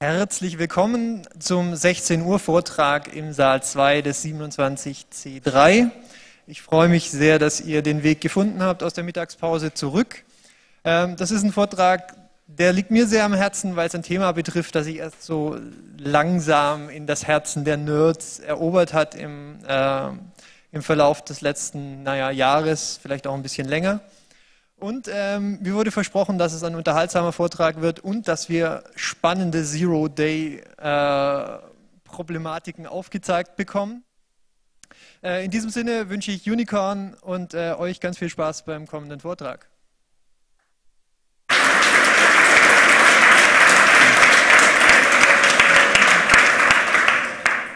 Herzlich willkommen zum 16 Uhr Vortrag im Saal 2 des 27C3. Ich freue mich sehr, dass ihr den Weg gefunden habt aus der Mittagspause zurück. Ähm, das ist ein Vortrag, der liegt mir sehr am Herzen, weil es ein Thema betrifft, das sich erst so langsam in das Herzen der Nerds erobert hat im, äh, im Verlauf des letzten naja, Jahres, vielleicht auch ein bisschen länger. Und ähm, mir wurde versprochen, dass es ein unterhaltsamer Vortrag wird und dass wir spannende Zero-Day-Problematiken äh, aufgezeigt bekommen. Äh, in diesem Sinne wünsche ich Unicorn und äh, euch ganz viel Spaß beim kommenden Vortrag.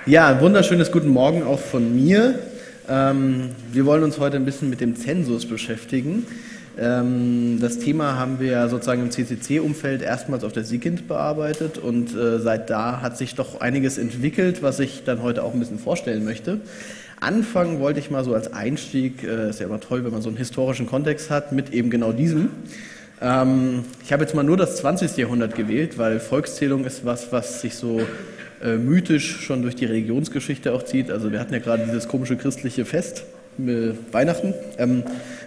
Ja, ein wunderschönes guten Morgen auch von mir. Ähm, wir wollen uns heute ein bisschen mit dem Zensus beschäftigen. Ähm, das Thema haben wir ja sozusagen im CCC-Umfeld erstmals auf der SIGINT bearbeitet und äh, seit da hat sich doch einiges entwickelt, was ich dann heute auch ein bisschen vorstellen möchte. Anfangen wollte ich mal so als Einstieg, äh, ist ja immer toll, wenn man so einen historischen Kontext hat, mit eben genau diesem. Ähm, ich habe jetzt mal nur das 20. Jahrhundert gewählt, weil Volkszählung ist was, was sich so äh, mythisch schon durch die Religionsgeschichte auch zieht. Also wir hatten ja gerade dieses komische christliche Fest, Weihnachten. Ähm,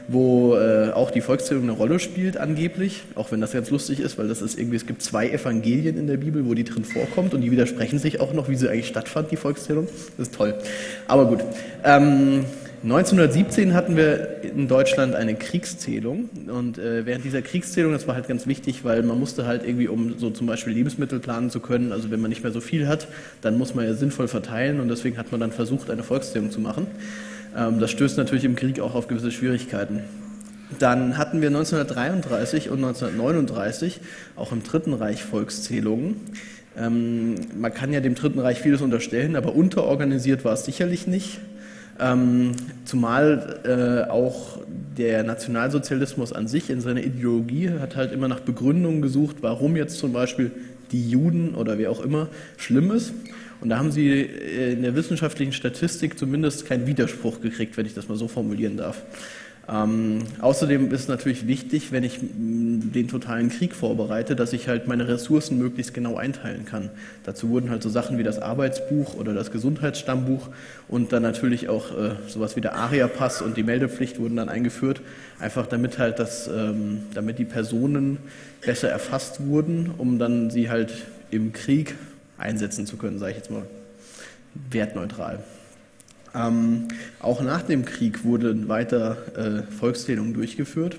wo äh, auch die Volkszählung eine Rolle spielt, angeblich, auch wenn das ganz lustig ist, weil das ist irgendwie, es gibt zwei Evangelien in der Bibel, wo die drin vorkommt und die widersprechen sich auch noch, wie sie eigentlich stattfand, die Volkszählung. Das ist toll. Aber gut. Ähm, 1917 hatten wir in Deutschland eine Kriegszählung und äh, während dieser Kriegszählung, das war halt ganz wichtig, weil man musste halt irgendwie, um so zum Beispiel Lebensmittel planen zu können, also wenn man nicht mehr so viel hat, dann muss man ja sinnvoll verteilen und deswegen hat man dann versucht, eine Volkszählung zu machen. Ähm, das stößt natürlich im Krieg auch auf gewisse Schwierigkeiten. Dann hatten wir 1933 und 1939 auch im Dritten Reich Volkszählungen. Ähm, man kann ja dem Dritten Reich vieles unterstellen, aber unterorganisiert war es sicherlich nicht. Ähm, zumal äh, auch der Nationalsozialismus an sich in seiner Ideologie hat halt immer nach Begründungen gesucht, warum jetzt zum Beispiel die Juden oder wer auch immer schlimm ist. Und da haben sie äh, in der wissenschaftlichen Statistik zumindest keinen Widerspruch gekriegt, wenn ich das mal so formulieren darf. Ähm, außerdem ist natürlich wichtig, wenn ich den totalen Krieg vorbereite, dass ich halt meine Ressourcen möglichst genau einteilen kann. Dazu wurden halt so Sachen wie das Arbeitsbuch oder das Gesundheitsstammbuch und dann natürlich auch äh, sowas wie der ARIA-Pass und die Meldepflicht wurden dann eingeführt, einfach damit halt das, ähm, damit die Personen besser erfasst wurden, um dann sie halt im Krieg einsetzen zu können, sage ich jetzt mal wertneutral. Ähm, auch nach dem Krieg wurden weiter äh, Volkszählungen durchgeführt.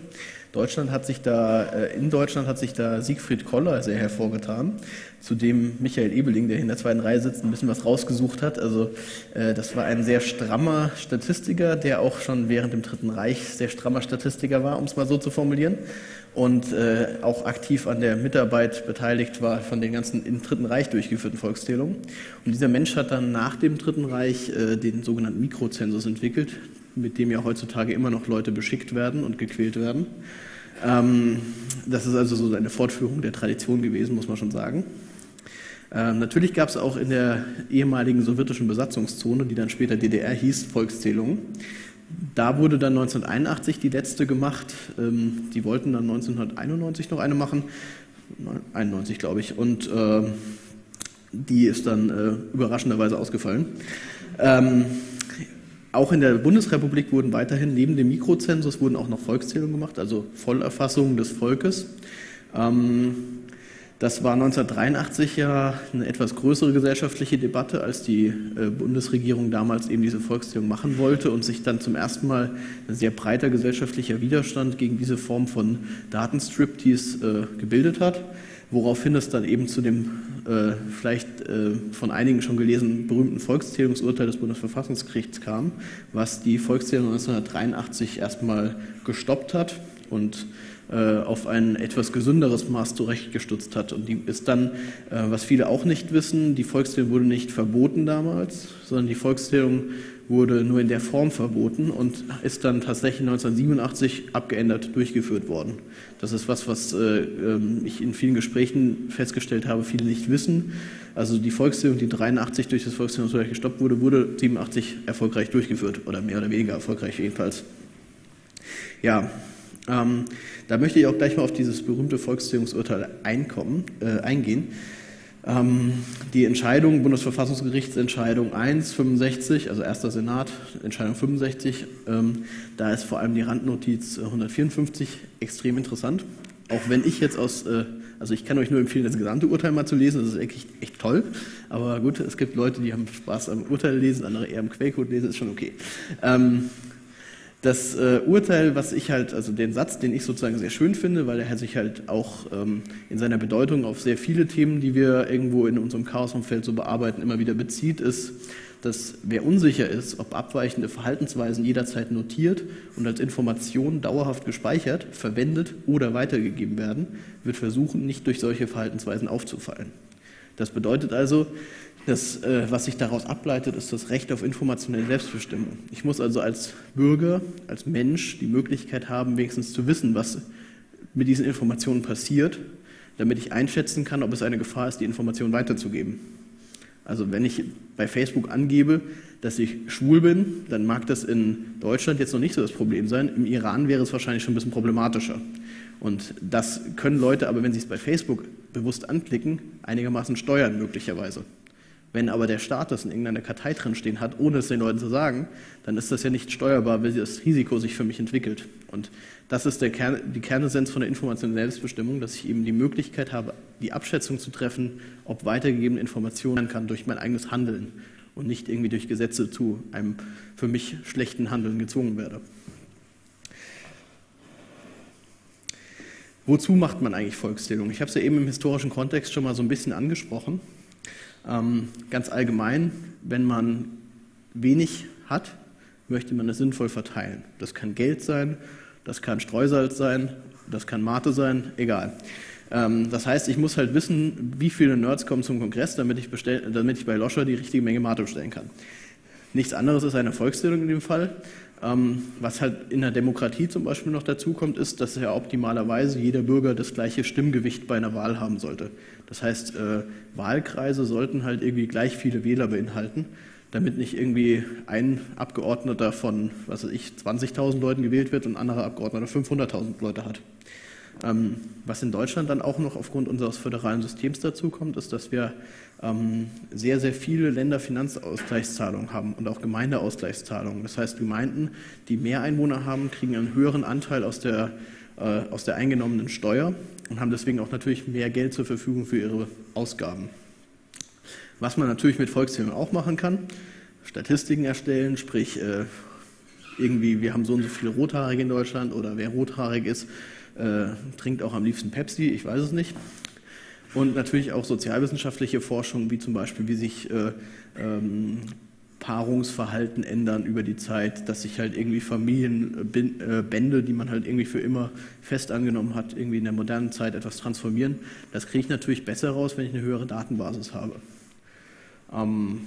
Deutschland hat sich da, äh, in Deutschland hat sich da Siegfried Koller sehr hervorgetan, zu dem Michael Ebeling, der in der zweiten Reihe sitzt, ein bisschen was rausgesucht hat. Also äh, das war ein sehr strammer Statistiker, der auch schon während dem Dritten Reich sehr strammer Statistiker war, um es mal so zu formulieren und äh, auch aktiv an der Mitarbeit beteiligt war von den ganzen im Dritten Reich durchgeführten Volkszählungen. Und dieser Mensch hat dann nach dem Dritten Reich äh, den sogenannten Mikrozensus entwickelt, mit dem ja heutzutage immer noch Leute beschickt werden und gequält werden. Ähm, das ist also so eine Fortführung der Tradition gewesen, muss man schon sagen. Ähm, natürlich gab es auch in der ehemaligen sowjetischen Besatzungszone, die dann später DDR hieß, Volkszählungen. Da wurde dann 1981 die letzte gemacht. Ähm, die wollten dann 1991 noch eine machen. 91, glaube ich. Und äh, die ist dann äh, überraschenderweise ausgefallen. Ähm, auch in der Bundesrepublik wurden weiterhin neben dem Mikrozensus wurden auch noch Volkszählungen gemacht, also Vollerfassungen des Volkes. Ähm, das war 1983 ja eine etwas größere gesellschaftliche Debatte, als die äh, Bundesregierung damals eben diese Volkszählung machen wollte und sich dann zum ersten Mal ein sehr breiter gesellschaftlicher Widerstand gegen diese Form von Datenstriptease äh, gebildet hat, woraufhin es dann eben zu dem äh, vielleicht von einigen schon gelesenen berühmten Volkszählungsurteil des Bundesverfassungsgerichts kam, was die Volkszählung 1983 erstmal gestoppt hat und äh, auf ein etwas gesünderes Maß zurechtgestutzt hat. Und die ist dann, äh, was viele auch nicht wissen, die Volkszählung wurde nicht verboten damals, sondern die Volkszählung wurde nur in der Form verboten und ist dann tatsächlich 1987 abgeändert durchgeführt worden. Das ist was, was äh, ähm, ich in vielen Gesprächen festgestellt habe, viele nicht wissen. Also die Volkszählung, die 83 durch das Volkszählungsrecht gestoppt wurde, wurde 87 erfolgreich durchgeführt oder mehr oder weniger erfolgreich jedenfalls. Ja, ähm, da möchte ich auch gleich mal auf dieses berühmte Volkszählungsurteil einkommen, äh, eingehen. Ähm, die Entscheidung, Bundesverfassungsgerichtsentscheidung 1, 65, also erster Senat, Entscheidung 65, ähm, da ist vor allem die Randnotiz 154 extrem interessant. Auch wenn ich jetzt aus, äh, also ich kann euch nur empfehlen, das gesamte Urteil mal zu lesen, das ist echt, echt toll. Aber gut, es gibt Leute, die haben Spaß am Urteil lesen, andere eher am Quellcode lesen, ist schon okay. Ähm, das äh, Urteil, was ich halt, also den Satz, den ich sozusagen sehr schön finde, weil er sich halt auch ähm, in seiner Bedeutung auf sehr viele Themen, die wir irgendwo in unserem Chaosumfeld so bearbeiten, immer wieder bezieht, ist, dass wer unsicher ist, ob abweichende Verhaltensweisen jederzeit notiert und als Information dauerhaft gespeichert, verwendet oder weitergegeben werden, wird versuchen, nicht durch solche Verhaltensweisen aufzufallen. Das bedeutet also, das, äh, was sich daraus ableitet, ist das Recht auf informationelle Selbstbestimmung. Ich muss also als Bürger, als Mensch die Möglichkeit haben, wenigstens zu wissen, was mit diesen Informationen passiert, damit ich einschätzen kann, ob es eine Gefahr ist, die Informationen weiterzugeben. Also wenn ich bei Facebook angebe, dass ich schwul bin, dann mag das in Deutschland jetzt noch nicht so das Problem sein. Im Iran wäre es wahrscheinlich schon ein bisschen problematischer. Und das können Leute aber, wenn sie es bei Facebook bewusst anklicken, einigermaßen steuern möglicherweise. Wenn aber der Staat das in irgendeiner Kartei drin stehen hat, ohne es den Leuten zu sagen, dann ist das ja nicht steuerbar, weil das Risiko sich für mich entwickelt. Und das ist der Kern, die Kernessenz von der informationellen Selbstbestimmung, dass ich eben die Möglichkeit habe, die Abschätzung zu treffen, ob weitergegebene Informationen kann durch mein eigenes Handeln und nicht irgendwie durch Gesetze zu einem für mich schlechten Handeln gezwungen werde. Wozu macht man eigentlich Volkszählung? Ich habe es ja eben im historischen Kontext schon mal so ein bisschen angesprochen. Ähm, ganz allgemein, wenn man wenig hat, möchte man es sinnvoll verteilen. Das kann Geld sein, das kann Streusalz sein, das kann Mate sein, egal. Ähm, das heißt, ich muss halt wissen, wie viele Nerds kommen zum Kongress, damit ich, bestell, damit ich bei Loscher die richtige Menge Mate bestellen kann. Nichts anderes ist eine Volkszählung in dem Fall. Ähm, was halt in der Demokratie zum Beispiel noch dazu kommt, ist, dass ja optimalerweise jeder Bürger das gleiche Stimmgewicht bei einer Wahl haben sollte. Das heißt, äh, Wahlkreise sollten halt irgendwie gleich viele Wähler beinhalten, damit nicht irgendwie ein Abgeordneter von, was weiß ich, 20.000 Leuten gewählt wird und ein anderer Abgeordneter 500.000 Leute hat. Ähm, was in Deutschland dann auch noch aufgrund unseres föderalen Systems dazu kommt, ist, dass wir sehr, sehr viele Länderfinanzausgleichszahlungen haben und auch Gemeindeausgleichszahlungen. Das heißt, Gemeinden, die mehr Einwohner haben, kriegen einen höheren Anteil aus der, äh, aus der eingenommenen Steuer und haben deswegen auch natürlich mehr Geld zur Verfügung für ihre Ausgaben. Was man natürlich mit Volkszählung auch machen kann, Statistiken erstellen, sprich äh, irgendwie, wir haben so und so viele Rothaarige in Deutschland oder wer rothaarig ist, äh, trinkt auch am liebsten Pepsi, ich weiß es nicht. Und natürlich auch sozialwissenschaftliche Forschung, wie zum Beispiel, wie sich äh, ähm, Paarungsverhalten ändern über die Zeit, dass sich halt irgendwie Familienbände, die man halt irgendwie für immer fest angenommen hat, irgendwie in der modernen Zeit etwas transformieren. Das kriege ich natürlich besser raus, wenn ich eine höhere Datenbasis habe. Ähm,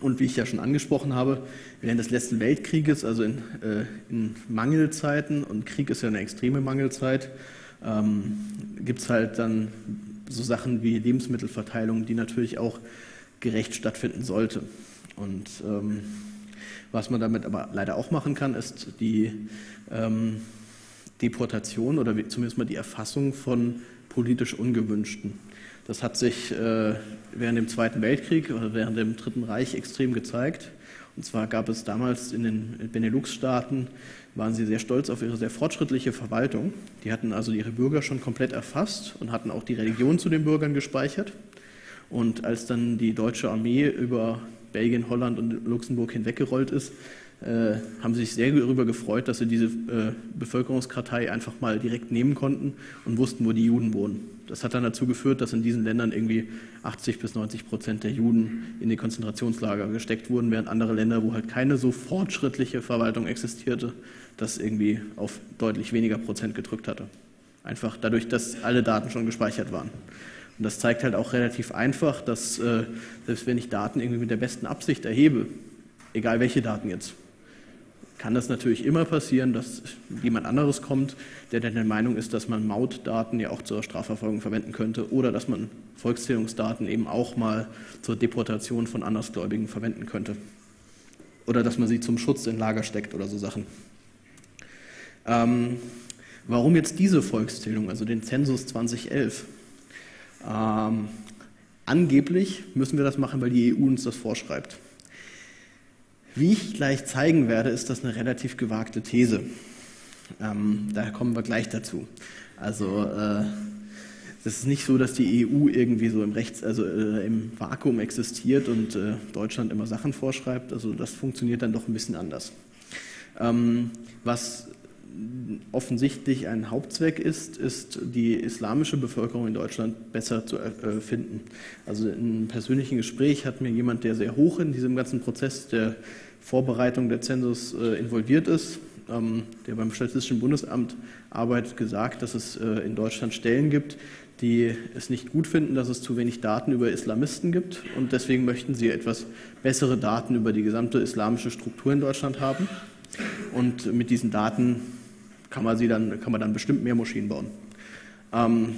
und wie ich ja schon angesprochen habe, während des letzten Weltkrieges, also in, äh, in Mangelzeiten, und Krieg ist ja eine extreme Mangelzeit, ähm, gibt es halt dann so Sachen wie Lebensmittelverteilung, die natürlich auch gerecht stattfinden sollte. Und ähm, was man damit aber leider auch machen kann, ist die ähm, Deportation oder zumindest mal die Erfassung von politisch Ungewünschten. Das hat sich äh, während dem Zweiten Weltkrieg oder während dem Dritten Reich extrem gezeigt. Und zwar gab es damals in den Benelux-Staaten, waren sie sehr stolz auf ihre sehr fortschrittliche Verwaltung. Die hatten also ihre Bürger schon komplett erfasst und hatten auch die Religion zu den Bürgern gespeichert. Und als dann die deutsche Armee über Belgien, Holland und Luxemburg hinweggerollt ist, äh, haben sie sich sehr darüber gefreut, dass sie diese äh, Bevölkerungskartei einfach mal direkt nehmen konnten und wussten, wo die Juden wohnen. Das hat dann dazu geführt, dass in diesen Ländern irgendwie 80 bis 90 Prozent der Juden in die Konzentrationslager gesteckt wurden, während andere Länder, wo halt keine so fortschrittliche Verwaltung existierte, das irgendwie auf deutlich weniger Prozent gedrückt hatte. Einfach dadurch, dass alle Daten schon gespeichert waren. Und das zeigt halt auch relativ einfach, dass äh, selbst wenn ich Daten irgendwie mit der besten Absicht erhebe, egal welche Daten jetzt, kann das natürlich immer passieren, dass jemand anderes kommt, der dann der Meinung ist, dass man Mautdaten ja auch zur Strafverfolgung verwenden könnte oder dass man Volkszählungsdaten eben auch mal zur Deportation von Andersgläubigen verwenden könnte. Oder dass man sie zum Schutz in Lager steckt oder so Sachen. Ähm, warum jetzt diese Volkszählung, also den Zensus 2011? Ähm, Angeblich müssen wir das machen, weil die EU uns das vorschreibt. Wie ich gleich zeigen werde, ist das eine relativ gewagte These. Ähm, da kommen wir gleich dazu. Also äh, es ist nicht so, dass die EU irgendwie so im Rechts, also äh, im Vakuum existiert und äh, Deutschland immer Sachen vorschreibt. Also das funktioniert dann doch ein bisschen anders. Ähm, was offensichtlich ein Hauptzweck ist, ist die islamische Bevölkerung in Deutschland besser zu äh, finden. Also einem persönlichen Gespräch hat mir jemand, der sehr hoch in diesem ganzen Prozess der Vorbereitung der Zensus äh, involviert ist, ähm, der beim Statistischen Bundesamt arbeitet, gesagt, dass es äh, in Deutschland Stellen gibt, die es nicht gut finden, dass es zu wenig Daten über Islamisten gibt und deswegen möchten sie etwas bessere Daten über die gesamte islamische Struktur in Deutschland haben. Und mit diesen Daten kann man, sie dann, kann man dann bestimmt mehr Moscheen bauen. Ähm,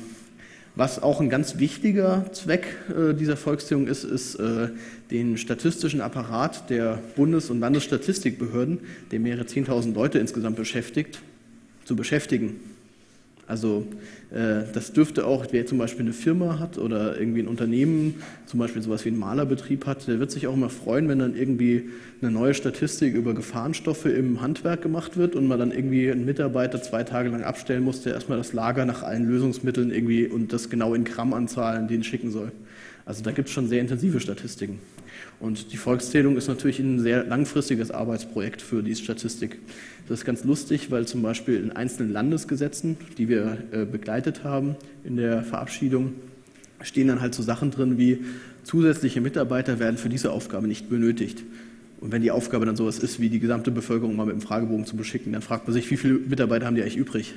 was auch ein ganz wichtiger Zweck äh, dieser Volkszählung ist, ist, äh, den statistischen Apparat der Bundes- und Landesstatistikbehörden, der mehrere Zehntausend Leute insgesamt beschäftigt, zu beschäftigen. Also das dürfte auch, wer zum Beispiel eine Firma hat oder irgendwie ein Unternehmen, zum Beispiel sowas wie einen Malerbetrieb hat, der wird sich auch immer freuen, wenn dann irgendwie eine neue Statistik über Gefahrenstoffe im Handwerk gemacht wird und man dann irgendwie einen Mitarbeiter zwei Tage lang abstellen muss, der erstmal das Lager nach allen Lösungsmitteln irgendwie und das genau in Grammanzahlen den schicken soll. Also da gibt es schon sehr intensive Statistiken. Und die Volkszählung ist natürlich ein sehr langfristiges Arbeitsprojekt für die Statistik. Das ist ganz lustig, weil zum Beispiel in einzelnen Landesgesetzen, die wir äh, begleitet haben in der Verabschiedung, stehen dann halt so Sachen drin wie zusätzliche Mitarbeiter werden für diese Aufgabe nicht benötigt. Und wenn die Aufgabe dann sowas ist, wie die gesamte Bevölkerung mal mit dem Fragebogen zu beschicken, dann fragt man sich, wie viele Mitarbeiter haben die eigentlich übrig?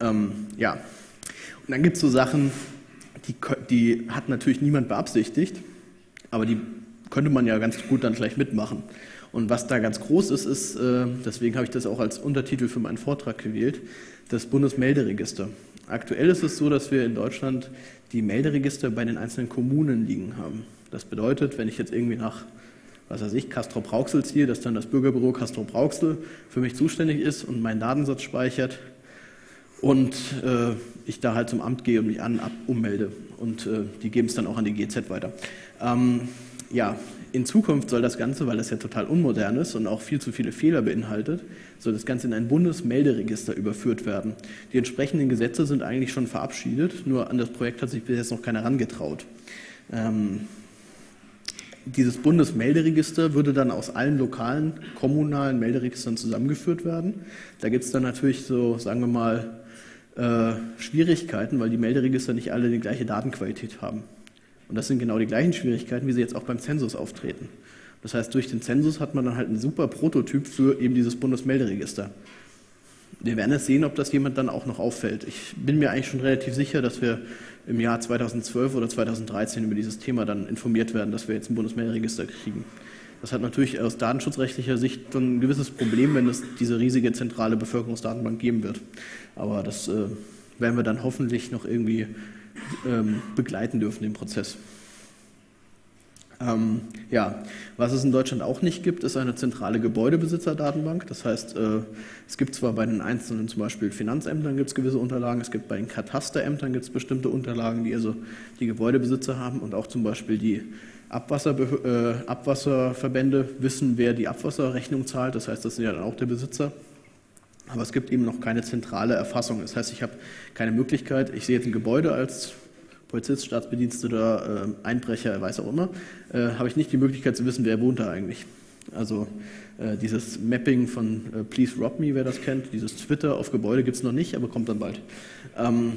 Ähm, ja. Und dann gibt es so Sachen, die, die hat natürlich niemand beabsichtigt, aber die könnte man ja ganz gut dann gleich mitmachen. Und was da ganz groß ist, ist, äh, deswegen habe ich das auch als Untertitel für meinen Vortrag gewählt, das Bundesmelderegister. Aktuell ist es so, dass wir in Deutschland die Melderegister bei den einzelnen Kommunen liegen haben. Das bedeutet, wenn ich jetzt irgendwie nach, was weiß ich, Castro-Brauxel ziehe, dass dann das Bürgerbüro Castro-Brauxel für mich zuständig ist und meinen Datensatz speichert und äh, ich da halt zum Amt gehe und mich an, ab, ummelde. Und äh, die geben es dann auch an die GZ weiter. Ähm, ja, in Zukunft soll das Ganze, weil das ja total unmodern ist und auch viel zu viele Fehler beinhaltet, soll das Ganze in ein Bundesmelderegister überführt werden. Die entsprechenden Gesetze sind eigentlich schon verabschiedet, nur an das Projekt hat sich bis jetzt noch keiner herangetraut. Ähm, dieses Bundesmelderegister würde dann aus allen lokalen, kommunalen Melderegistern zusammengeführt werden. Da gibt es dann natürlich so, sagen wir mal, äh, Schwierigkeiten, weil die Melderegister nicht alle die gleiche Datenqualität haben. Und das sind genau die gleichen Schwierigkeiten, wie sie jetzt auch beim Zensus auftreten. Das heißt, durch den Zensus hat man dann halt einen super Prototyp für eben dieses Bundesmelderegister. Wir werden jetzt sehen, ob das jemand dann auch noch auffällt. Ich bin mir eigentlich schon relativ sicher, dass wir im Jahr 2012 oder 2013 über dieses Thema dann informiert werden, dass wir jetzt ein Bundesmelderegister kriegen. Das hat natürlich aus datenschutzrechtlicher Sicht ein gewisses Problem, wenn es diese riesige zentrale Bevölkerungsdatenbank geben wird. Aber das äh, werden wir dann hoffentlich noch irgendwie ähm, begleiten dürfen, den Prozess. Ähm, ja, was es in Deutschland auch nicht gibt, ist eine zentrale Gebäudebesitzerdatenbank. Das heißt, äh, es gibt zwar bei den einzelnen zum Beispiel Finanzämtern gibt es gewisse Unterlagen, es gibt bei den Katasterämtern gibt es bestimmte Unterlagen, die also die Gebäudebesitzer haben und auch zum Beispiel die Abwasser, äh, Abwasserverbände wissen, wer die Abwasserrechnung zahlt. Das heißt, das sind ja dann auch der Besitzer. Aber es gibt eben noch keine zentrale Erfassung. Das heißt, ich habe keine Möglichkeit, ich sehe jetzt ein Gebäude als Polizist, Staatsbediensteter, äh, Einbrecher, weiß auch immer, äh, habe ich nicht die Möglichkeit zu wissen, wer wohnt da eigentlich. Also äh, dieses Mapping von äh, Please Rob Me, wer das kennt, dieses Twitter auf Gebäude gibt es noch nicht, aber kommt dann bald. Ähm,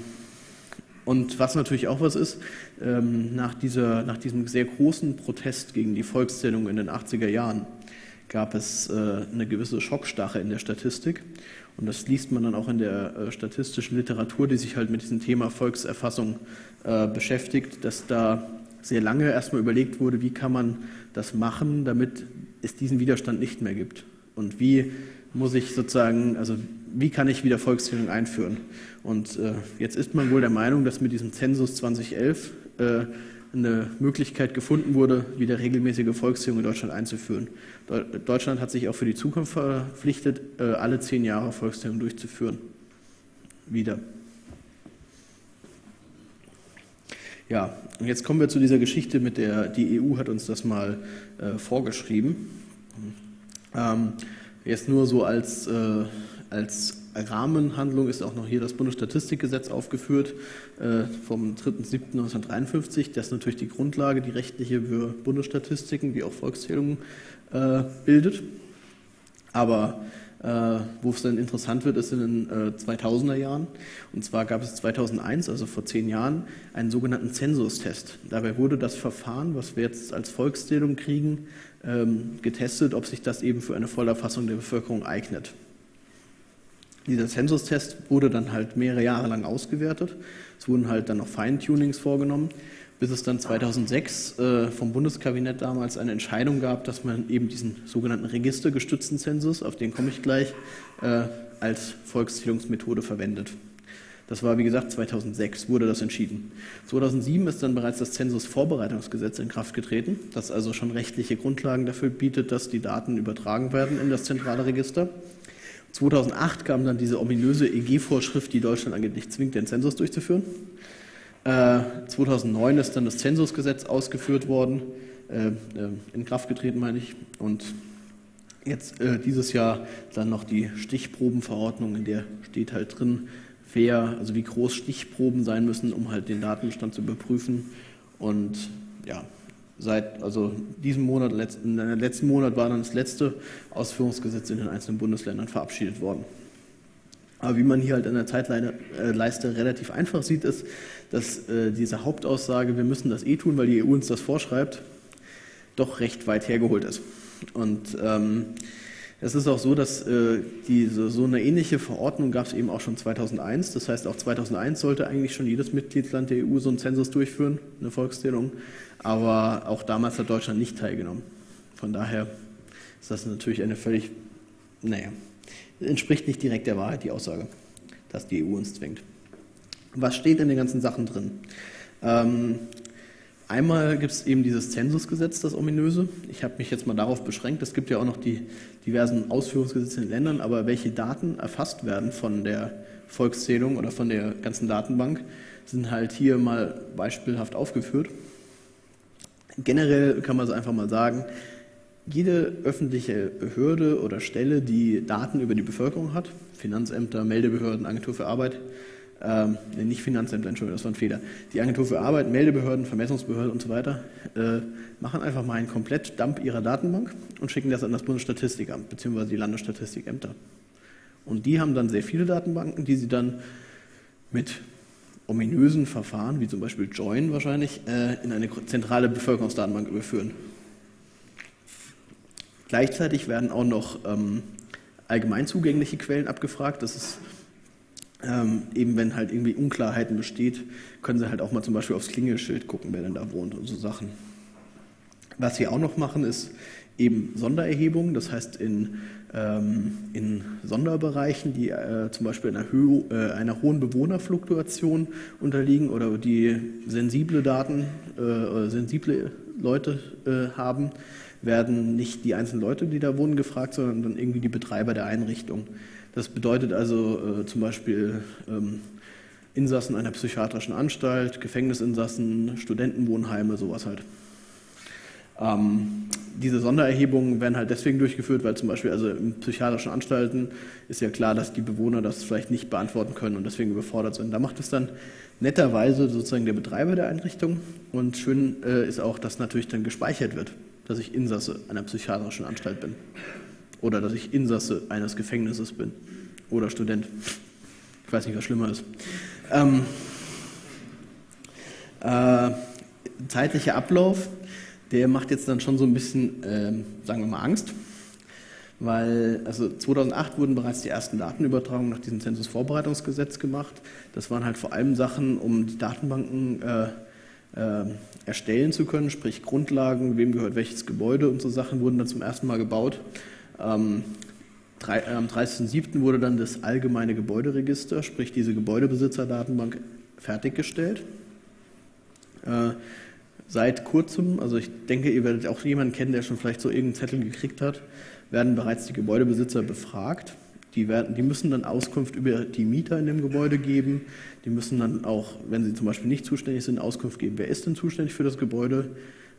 und was natürlich auch was ist, ähm, nach, dieser, nach diesem sehr großen Protest gegen die Volkszählung in den 80er Jahren gab es äh, eine gewisse Schockstache in der Statistik. Und das liest man dann auch in der äh, statistischen Literatur, die sich halt mit diesem Thema Volkserfassung äh, beschäftigt, dass da sehr lange erstmal überlegt wurde, wie kann man das machen, damit es diesen Widerstand nicht mehr gibt. Und wie muss ich sozusagen, also wie kann ich wieder Volkszählung einführen? Und äh, jetzt ist man wohl der Meinung, dass mit diesem Zensus 2011 äh, eine Möglichkeit gefunden wurde, wieder regelmäßige Volkszählung in Deutschland einzuführen. Deutschland hat sich auch für die Zukunft verpflichtet, äh, alle zehn Jahre Volkszählung durchzuführen. Wieder. Ja, und jetzt kommen wir zu dieser Geschichte mit der, die EU hat uns das mal äh, vorgeschrieben. Ähm, jetzt nur so als, äh, als Rahmenhandlung ist auch noch hier das Bundesstatistikgesetz aufgeführt äh, vom 3.7.1953. Das ist natürlich die Grundlage, die rechtliche für Bundesstatistiken, die auch Volkszählungen äh, bildet. Aber äh, wo es dann interessant wird, ist in den 2000er Jahren. Und zwar gab es 2001, also vor zehn Jahren, einen sogenannten Zensus-Test. Dabei wurde das Verfahren, was wir jetzt als Volkszählung kriegen, ähm, getestet, ob sich das eben für eine Vollerfassung der Bevölkerung eignet. Dieser Zensus-Test wurde dann halt mehrere Jahre lang ausgewertet. Es wurden halt dann noch Feintunings vorgenommen, bis es dann 2006 äh, vom Bundeskabinett damals eine Entscheidung gab, dass man eben diesen sogenannten registergestützten Zensus, auf den komme ich gleich, äh, als Volkszählungsmethode verwendet. Das war, wie gesagt, 2006 wurde das entschieden. 2007 ist dann bereits das Zensusvorbereitungsgesetz in Kraft getreten, das also schon rechtliche Grundlagen dafür bietet, dass die Daten übertragen werden in das zentrale Register. 2008 kam dann diese ominöse EG-Vorschrift, die Deutschland angeblich zwingt, den Zensus durchzuführen. Äh, 2009 ist dann das Zensusgesetz ausgeführt worden, äh, äh, in Kraft getreten meine ich. Und jetzt äh, dieses Jahr dann noch die Stichprobenverordnung, in der steht halt drin, wer, also wie groß Stichproben sein müssen, um halt den Datenbestand zu überprüfen. Und ja, seit also diesem Monat, letzten, letzten Monat war dann das letzte Ausführungsgesetz in den einzelnen Bundesländern verabschiedet worden. Aber wie man hier halt in der Zeitleiste äh, relativ einfach sieht, ist, dass äh, diese Hauptaussage, wir müssen das eh tun, weil die EU uns das vorschreibt, doch recht weit hergeholt ist. Und ähm, es ist auch so, dass äh, diese, so eine ähnliche Verordnung gab es eben auch schon 2001. Das heißt, auch 2001 sollte eigentlich schon jedes Mitgliedsland der EU so einen Zensus durchführen, eine Volkszählung. Aber auch damals hat Deutschland nicht teilgenommen. Von daher ist das natürlich eine völlig, naja, entspricht nicht direkt der Wahrheit, die Aussage, dass die EU uns zwingt. Was steht in den ganzen Sachen drin? Ähm, einmal gibt es eben dieses Zensusgesetz, das ominöse. Ich habe mich jetzt mal darauf beschränkt. Es gibt ja auch noch die diversen Ausführungsgesetze in den Ländern, aber welche Daten erfasst werden von der Volkszählung oder von der ganzen Datenbank, sind halt hier mal beispielhaft aufgeführt. Generell kann man so einfach mal sagen, jede öffentliche Behörde oder Stelle, die Daten über die Bevölkerung hat, Finanzämter, Meldebehörden, Agentur für Arbeit, ähm, nicht Finanzämter, Entschuldigung, das war ein Fehler, die Agentur für Arbeit, Meldebehörden, Vermessungsbehörden und so weiter, äh, machen einfach mal einen Komplett-Dump ihrer Datenbank und schicken das an das Bundesstatistikamt bzw. die Landesstatistikämter. Und die haben dann sehr viele Datenbanken, die sie dann mit ominösen Verfahren, wie zum Beispiel Join wahrscheinlich, äh, in eine zentrale Bevölkerungsdatenbank überführen. Gleichzeitig werden auch noch ähm, allgemein zugängliche Quellen abgefragt. Das ist ähm, eben, wenn halt irgendwie Unklarheiten besteht, können Sie halt auch mal zum Beispiel aufs Klingelschild gucken, wer denn da wohnt und so Sachen. Was wir auch noch machen, ist eben Sondererhebungen, das heißt in ähm, in Sonderbereichen, die äh, zum Beispiel einer, äh, einer, hohen Bewohnerfluktuation unterliegen oder die sensible Daten, äh, sensible Leute äh, haben, werden nicht die einzelnen Leute, die da wohnen, gefragt, sondern dann irgendwie die Betreiber der Einrichtung. Das bedeutet also äh, zum Beispiel ähm, Insassen einer psychiatrischen Anstalt, Gefängnisinsassen, Studentenwohnheime, sowas halt. Ähm, diese Sondererhebungen werden halt deswegen durchgeführt, weil zum Beispiel also in psychiatrischen Anstalten ist ja klar, dass die Bewohner das vielleicht nicht beantworten können und deswegen überfordert sind. Da macht es dann netterweise sozusagen der Betreiber der Einrichtung und schön äh, ist auch, dass natürlich dann gespeichert wird, dass ich Insasse einer psychiatrischen Anstalt bin oder dass ich Insasse eines Gefängnisses bin oder Student. Ich weiß nicht, was schlimmer ist. Ähm, äh, zeitlicher Ablauf der macht jetzt dann schon so ein bisschen, äh, sagen wir mal, Angst. Weil, also 2008 wurden bereits die ersten Datenübertragungen nach diesem Zensusvorbereitungsgesetz gemacht. Das waren halt vor allem Sachen, um die Datenbanken äh, äh, erstellen zu können, sprich Grundlagen, wem gehört welches Gebäude und so Sachen wurden dann zum ersten Mal gebaut. Am 30.07. wurde dann das allgemeine Gebäuderegister, sprich diese Gebäudebesitzerdatenbank, fertiggestellt. Äh, seit kurzem, also ich denke, ihr werdet auch jemanden kennen, der schon vielleicht so irgendeinen Zettel gekriegt hat, werden bereits die Gebäudebesitzer befragt Die, werden, die müssen dann Auskunft über die Mieter in dem Gebäude geben. Die müssen dann auch, wenn sie zum Beispiel nicht zuständig sind, Auskunft geben, wer ist denn zuständig für das Gebäude,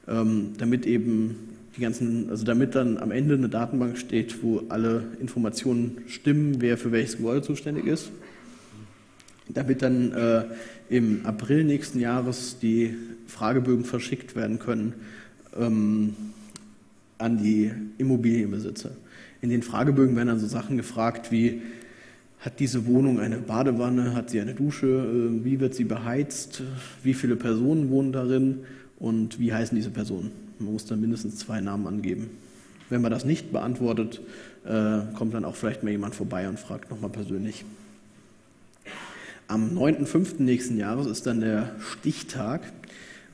ähm, damit eben die ganzen, also damit dann am Ende eine Datenbank steht, wo alle Informationen stimmen, wer für welches Gebäude zuständig ist. Damit dann äh, im April nächsten Jahres die Fragebögen verschickt werden können ähm, an die Immobilienbesitzer. In den Fragebögen werden dann so Sachen gefragt wie, hat diese Wohnung eine Badewanne, hat sie eine Dusche, äh, wie wird sie beheizt, wie viele Personen wohnen darin und wie heißen diese Personen. Man muss dann mindestens zwei Namen angeben. Wenn man das nicht beantwortet, äh, kommt dann auch vielleicht mal jemand vorbei und fragt nochmal persönlich. Am 9.5. nächsten Jahres ist dann der Stichtag.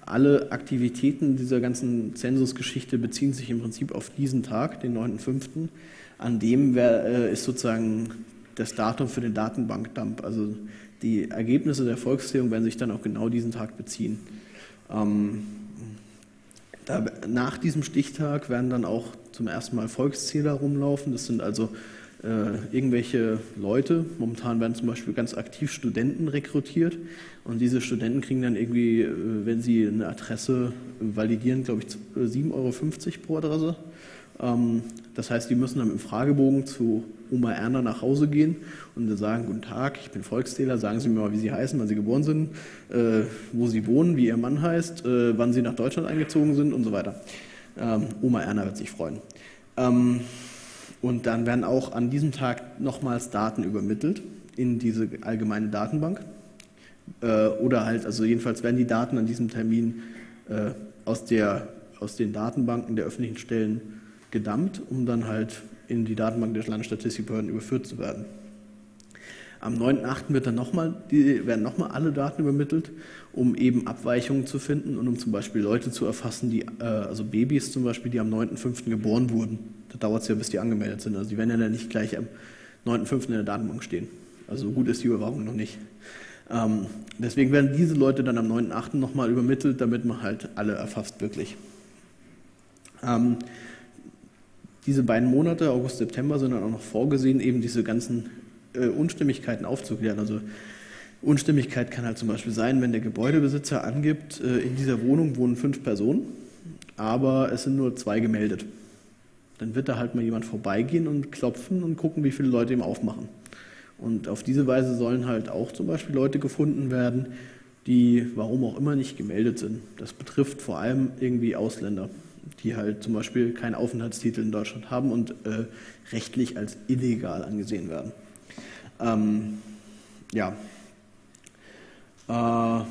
Alle Aktivitäten dieser ganzen Zensusgeschichte beziehen sich im Prinzip auf diesen Tag, den 9.5. An dem äh, ist sozusagen das Datum für den Datenbankdump. Also die Ergebnisse der Volkszählung werden sich dann auf genau diesen Tag beziehen. Ähm, da, nach diesem Stichtag werden dann auch zum ersten Mal Volkszähler rumlaufen. Das sind also äh, irgendwelche Leute. Momentan werden zum Beispiel ganz aktiv Studenten rekrutiert. Und diese Studenten kriegen dann irgendwie, äh, wenn sie eine Adresse validieren, glaube ich, 7,50 Euro pro Adresse. Ähm, das heißt, die müssen dann im Fragebogen zu Oma Erna nach Hause gehen und sagen, guten Tag, ich bin Volkszähler, sagen Sie mir mal, wie Sie heißen, wann Sie geboren sind, äh, wo Sie wohnen, wie Ihr Mann heißt, äh, wann Sie nach Deutschland eingezogen sind und so weiter. Ähm, Oma Erna wird sich freuen. Ähm, und dann werden auch an diesem Tag nochmals Daten übermittelt in diese allgemeine Datenbank. Äh, oder halt, also jedenfalls werden die Daten an diesem Termin äh, aus, der, aus den Datenbanken der öffentlichen Stellen gedammt, um dann halt in die Datenbank der Landesstatistikbehörden überführt zu werden. Am 9.8. Wird dann noch mal, die, werden nochmal alle Daten übermittelt, um eben Abweichungen zu finden und um zum Beispiel Leute zu erfassen, die, äh, also Babys zum Beispiel, die am 9.5. geboren wurden. Da dauert es ja, bis die angemeldet sind. Also die werden ja dann nicht gleich am 9.5. in der Datenbank stehen. Also so gut ist die Überwachung noch nicht. Ähm, deswegen werden diese Leute dann am 9.8. nochmal übermittelt, damit man halt alle erfasst wirklich. Ähm, diese beiden Monate, August, September, sind dann auch noch vorgesehen, eben diese ganzen äh, Unstimmigkeiten aufzuklären. Also Unstimmigkeit kann halt zum Beispiel sein, wenn der Gebäudebesitzer angibt, äh, in dieser Wohnung wohnen fünf Personen, aber es sind nur zwei gemeldet. Dann wird da halt mal jemand vorbeigehen und klopfen und gucken, wie viele Leute ihm aufmachen. Und auf diese Weise sollen halt auch zum Beispiel Leute gefunden werden, die warum auch immer nicht gemeldet sind. Das betrifft vor allem irgendwie Ausländer die halt zum Beispiel keinen Aufenthaltstitel in Deutschland haben und äh, rechtlich als illegal angesehen werden. Ähm, ja. Äh,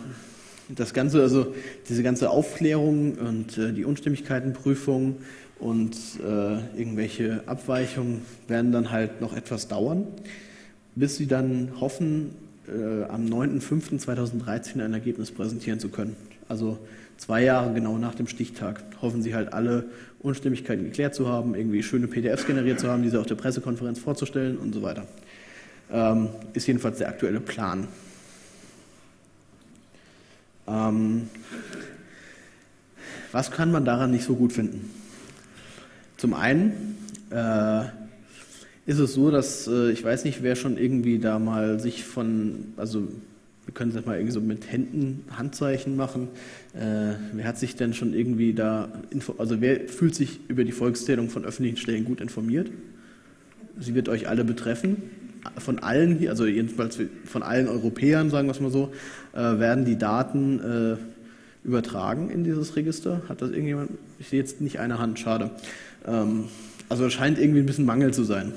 das Ganze, also diese ganze Aufklärung und äh, die Unstimmigkeitenprüfung und äh, irgendwelche Abweichungen werden dann halt noch etwas dauern, bis sie dann hoffen, äh, am 9.05.2013 ein Ergebnis präsentieren zu können. Also zwei Jahre genau nach dem Stichtag, hoffen sie halt alle Unstimmigkeiten geklärt zu haben, irgendwie schöne PDFs generiert zu haben, diese auf der Pressekonferenz vorzustellen und so weiter. Ähm, ist jedenfalls der aktuelle Plan. Ähm, was kann man daran nicht so gut finden? Zum einen äh, ist es so, dass äh, ich weiß nicht, wer schon irgendwie da mal sich von, also wir können das mal irgendwie so mit Händen, Handzeichen machen. Äh, wer hat sich denn schon irgendwie da, also wer fühlt sich über die Volkszählung von öffentlichen Stellen gut informiert? Sie wird euch alle betreffen. Von allen also jedenfalls von allen Europäern, sagen wir es mal so, äh, werden die Daten äh, übertragen in dieses Register. Hat das irgendjemand? Ich sehe jetzt nicht eine Hand, schade. Ähm, also es scheint irgendwie ein bisschen Mangel zu sein.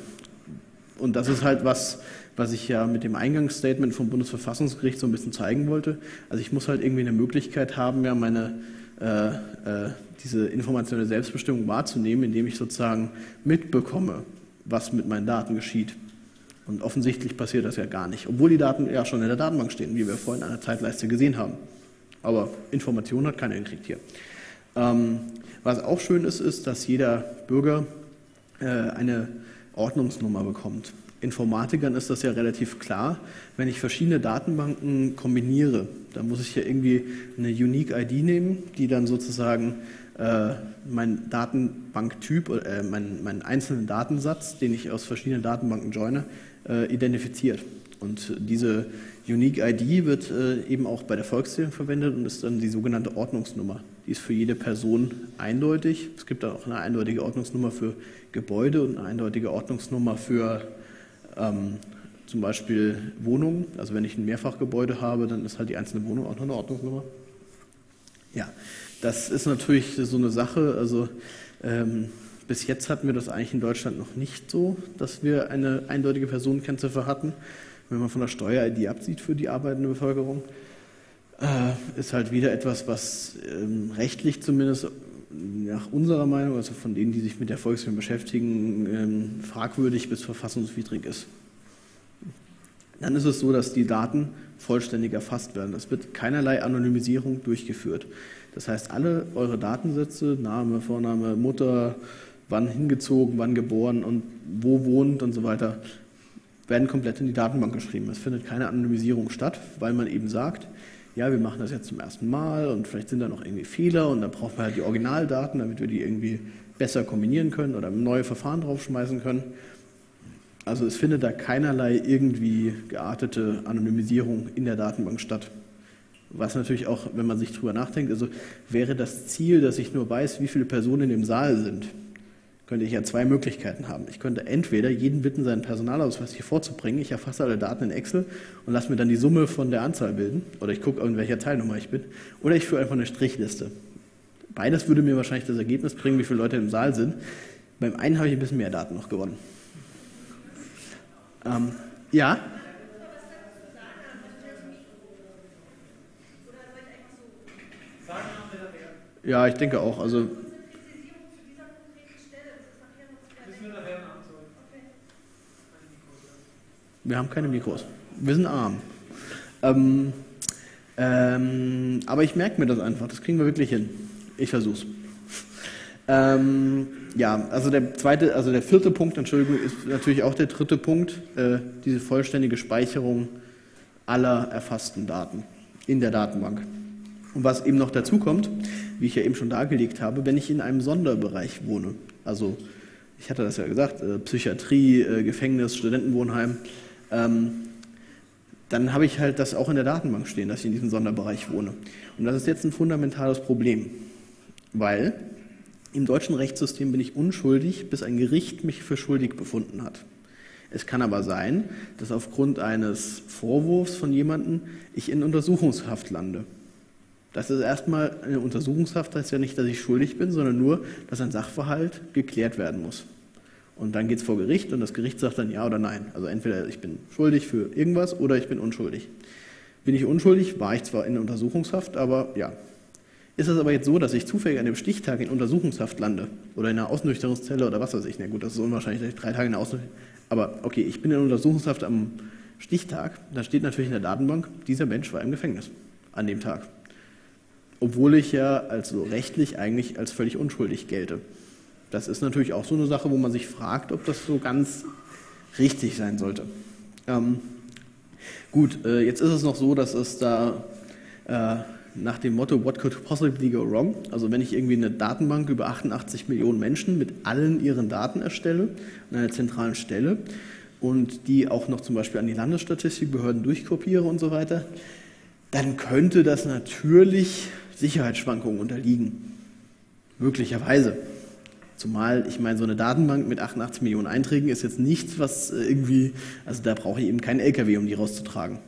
Und das ist halt was, was ich ja mit dem Eingangsstatement vom Bundesverfassungsgericht so ein bisschen zeigen wollte. Also ich muss halt irgendwie eine Möglichkeit haben, ja meine äh, äh, diese informationelle Selbstbestimmung wahrzunehmen, indem ich sozusagen mitbekomme, was mit meinen Daten geschieht. Und offensichtlich passiert das ja gar nicht, obwohl die Daten ja schon in der Datenbank stehen, wie wir vorhin an der Zeitleiste gesehen haben. Aber Informationen hat keiner gekriegt hier. Ähm, was auch schön ist, ist, dass jeder Bürger äh, eine Ordnungsnummer bekommt. Informatikern ist das ja relativ klar. Wenn ich verschiedene Datenbanken kombiniere, dann muss ich ja irgendwie eine Unique ID nehmen, die dann sozusagen äh, meinen Datenbanktyp, äh, meinen, meinen einzelnen Datensatz, den ich aus verschiedenen Datenbanken joine, äh, identifiziert. Und diese Unique ID wird äh, eben auch bei der Volkszählung verwendet und ist dann die sogenannte Ordnungsnummer. Die ist für jede Person eindeutig. Es gibt auch eine eindeutige Ordnungsnummer für Gebäude und eine eindeutige Ordnungsnummer für ähm, zum Beispiel Wohnungen. Also wenn ich ein Mehrfachgebäude habe, dann ist halt die einzelne Wohnung auch noch eine Ordnungsnummer. Ja, das ist natürlich so eine Sache. Also ähm, bis jetzt hatten wir das eigentlich in Deutschland noch nicht so, dass wir eine eindeutige Personenkennziffer hatten wenn man von der Steuer-ID absieht für die arbeitende Bevölkerung, äh, ist halt wieder etwas, was ähm, rechtlich zumindest nach unserer Meinung, also von denen, die sich mit der Volkswahl beschäftigen, ähm, fragwürdig bis verfassungswidrig ist. Dann ist es so, dass die Daten vollständig erfasst werden. Es wird keinerlei Anonymisierung durchgeführt. Das heißt, alle eure Datensätze, Name, Vorname, Mutter, wann hingezogen, wann geboren und wo wohnt und so weiter, werden komplett in die Datenbank geschrieben. Es findet keine Anonymisierung statt, weil man eben sagt, ja, wir machen das jetzt zum ersten Mal und vielleicht sind da noch irgendwie Fehler und dann brauchen wir halt die Originaldaten, damit wir die irgendwie besser kombinieren können oder neue Verfahren draufschmeißen können. Also es findet da keinerlei irgendwie geartete Anonymisierung in der Datenbank statt. Was natürlich auch, wenn man sich drüber nachdenkt, also wäre das Ziel, dass ich nur weiß, wie viele Personen in dem Saal sind, könnte ich ja zwei Möglichkeiten haben. Ich könnte entweder jeden bitten, seinen Personalausweis hier vorzubringen, ich erfasse alle Daten in Excel und lasse mir dann die Summe von der Anzahl bilden, oder ich gucke, in welcher Teilnummer ich bin, oder ich führe einfach eine Strichliste. Beides würde mir wahrscheinlich das Ergebnis bringen, wie viele Leute im Saal sind. Beim einen habe ich ein bisschen mehr Daten noch gewonnen. Ähm, ja? Ja, ich denke auch. Also Wir haben keine Mikros. Wir sind arm. Ähm, ähm, aber ich merke mir das einfach. Das kriegen wir wirklich hin. Ich versuch's. Ähm, ja, also der zweite, also der vierte Punkt, Entschuldigung, ist natürlich auch der dritte Punkt, äh, diese vollständige Speicherung aller erfassten Daten in der Datenbank. Und was eben noch dazu kommt, wie ich ja eben schon dargelegt habe, wenn ich in einem Sonderbereich wohne, also ich hatte das ja gesagt, äh, Psychiatrie, äh, Gefängnis, Studentenwohnheim, ähm, dann habe ich halt das auch in der Datenbank stehen, dass ich in diesem Sonderbereich wohne. Und das ist jetzt ein fundamentales Problem, weil im deutschen Rechtssystem bin ich unschuldig, bis ein Gericht mich für schuldig befunden hat. Es kann aber sein, dass aufgrund eines Vorwurfs von jemandem ich in Untersuchungshaft lande. Das ist erstmal eine Untersuchungshaft, das heißt ja nicht, dass ich schuldig bin, sondern nur, dass ein Sachverhalt geklärt werden muss. Und dann geht es vor Gericht und das Gericht sagt dann ja oder nein. Also entweder ich bin schuldig für irgendwas oder ich bin unschuldig. Bin ich unschuldig, war ich zwar in Untersuchungshaft, aber ja. Ist es aber jetzt so, dass ich zufällig an dem Stichtag in Untersuchungshaft lande oder in einer Ausnüchterungszelle oder was weiß ich, na gut, das ist unwahrscheinlich, dass ich drei Tage in der Ausnüchterung, aber okay, ich bin in Untersuchungshaft am Stichtag, da steht natürlich in der Datenbank, dieser Mensch war im Gefängnis an dem Tag. Obwohl ich ja also rechtlich eigentlich als völlig unschuldig gelte. Das ist natürlich auch so eine Sache, wo man sich fragt, ob das so ganz richtig sein sollte. Ähm, gut, äh, jetzt ist es noch so, dass es da äh, nach dem Motto What could possibly go wrong? Also wenn ich irgendwie eine Datenbank über 88 Millionen Menschen mit allen ihren Daten erstelle, an einer zentralen Stelle und die auch noch zum Beispiel an die Landesstatistikbehörden durchkopiere und so weiter, dann könnte das natürlich Sicherheitsschwankungen unterliegen. Möglicherweise. Zumal, ich meine, so eine Datenbank mit 88 Millionen Einträgen ist jetzt nichts, was äh, irgendwie, also da brauche ich eben keinen LKW, um die rauszutragen.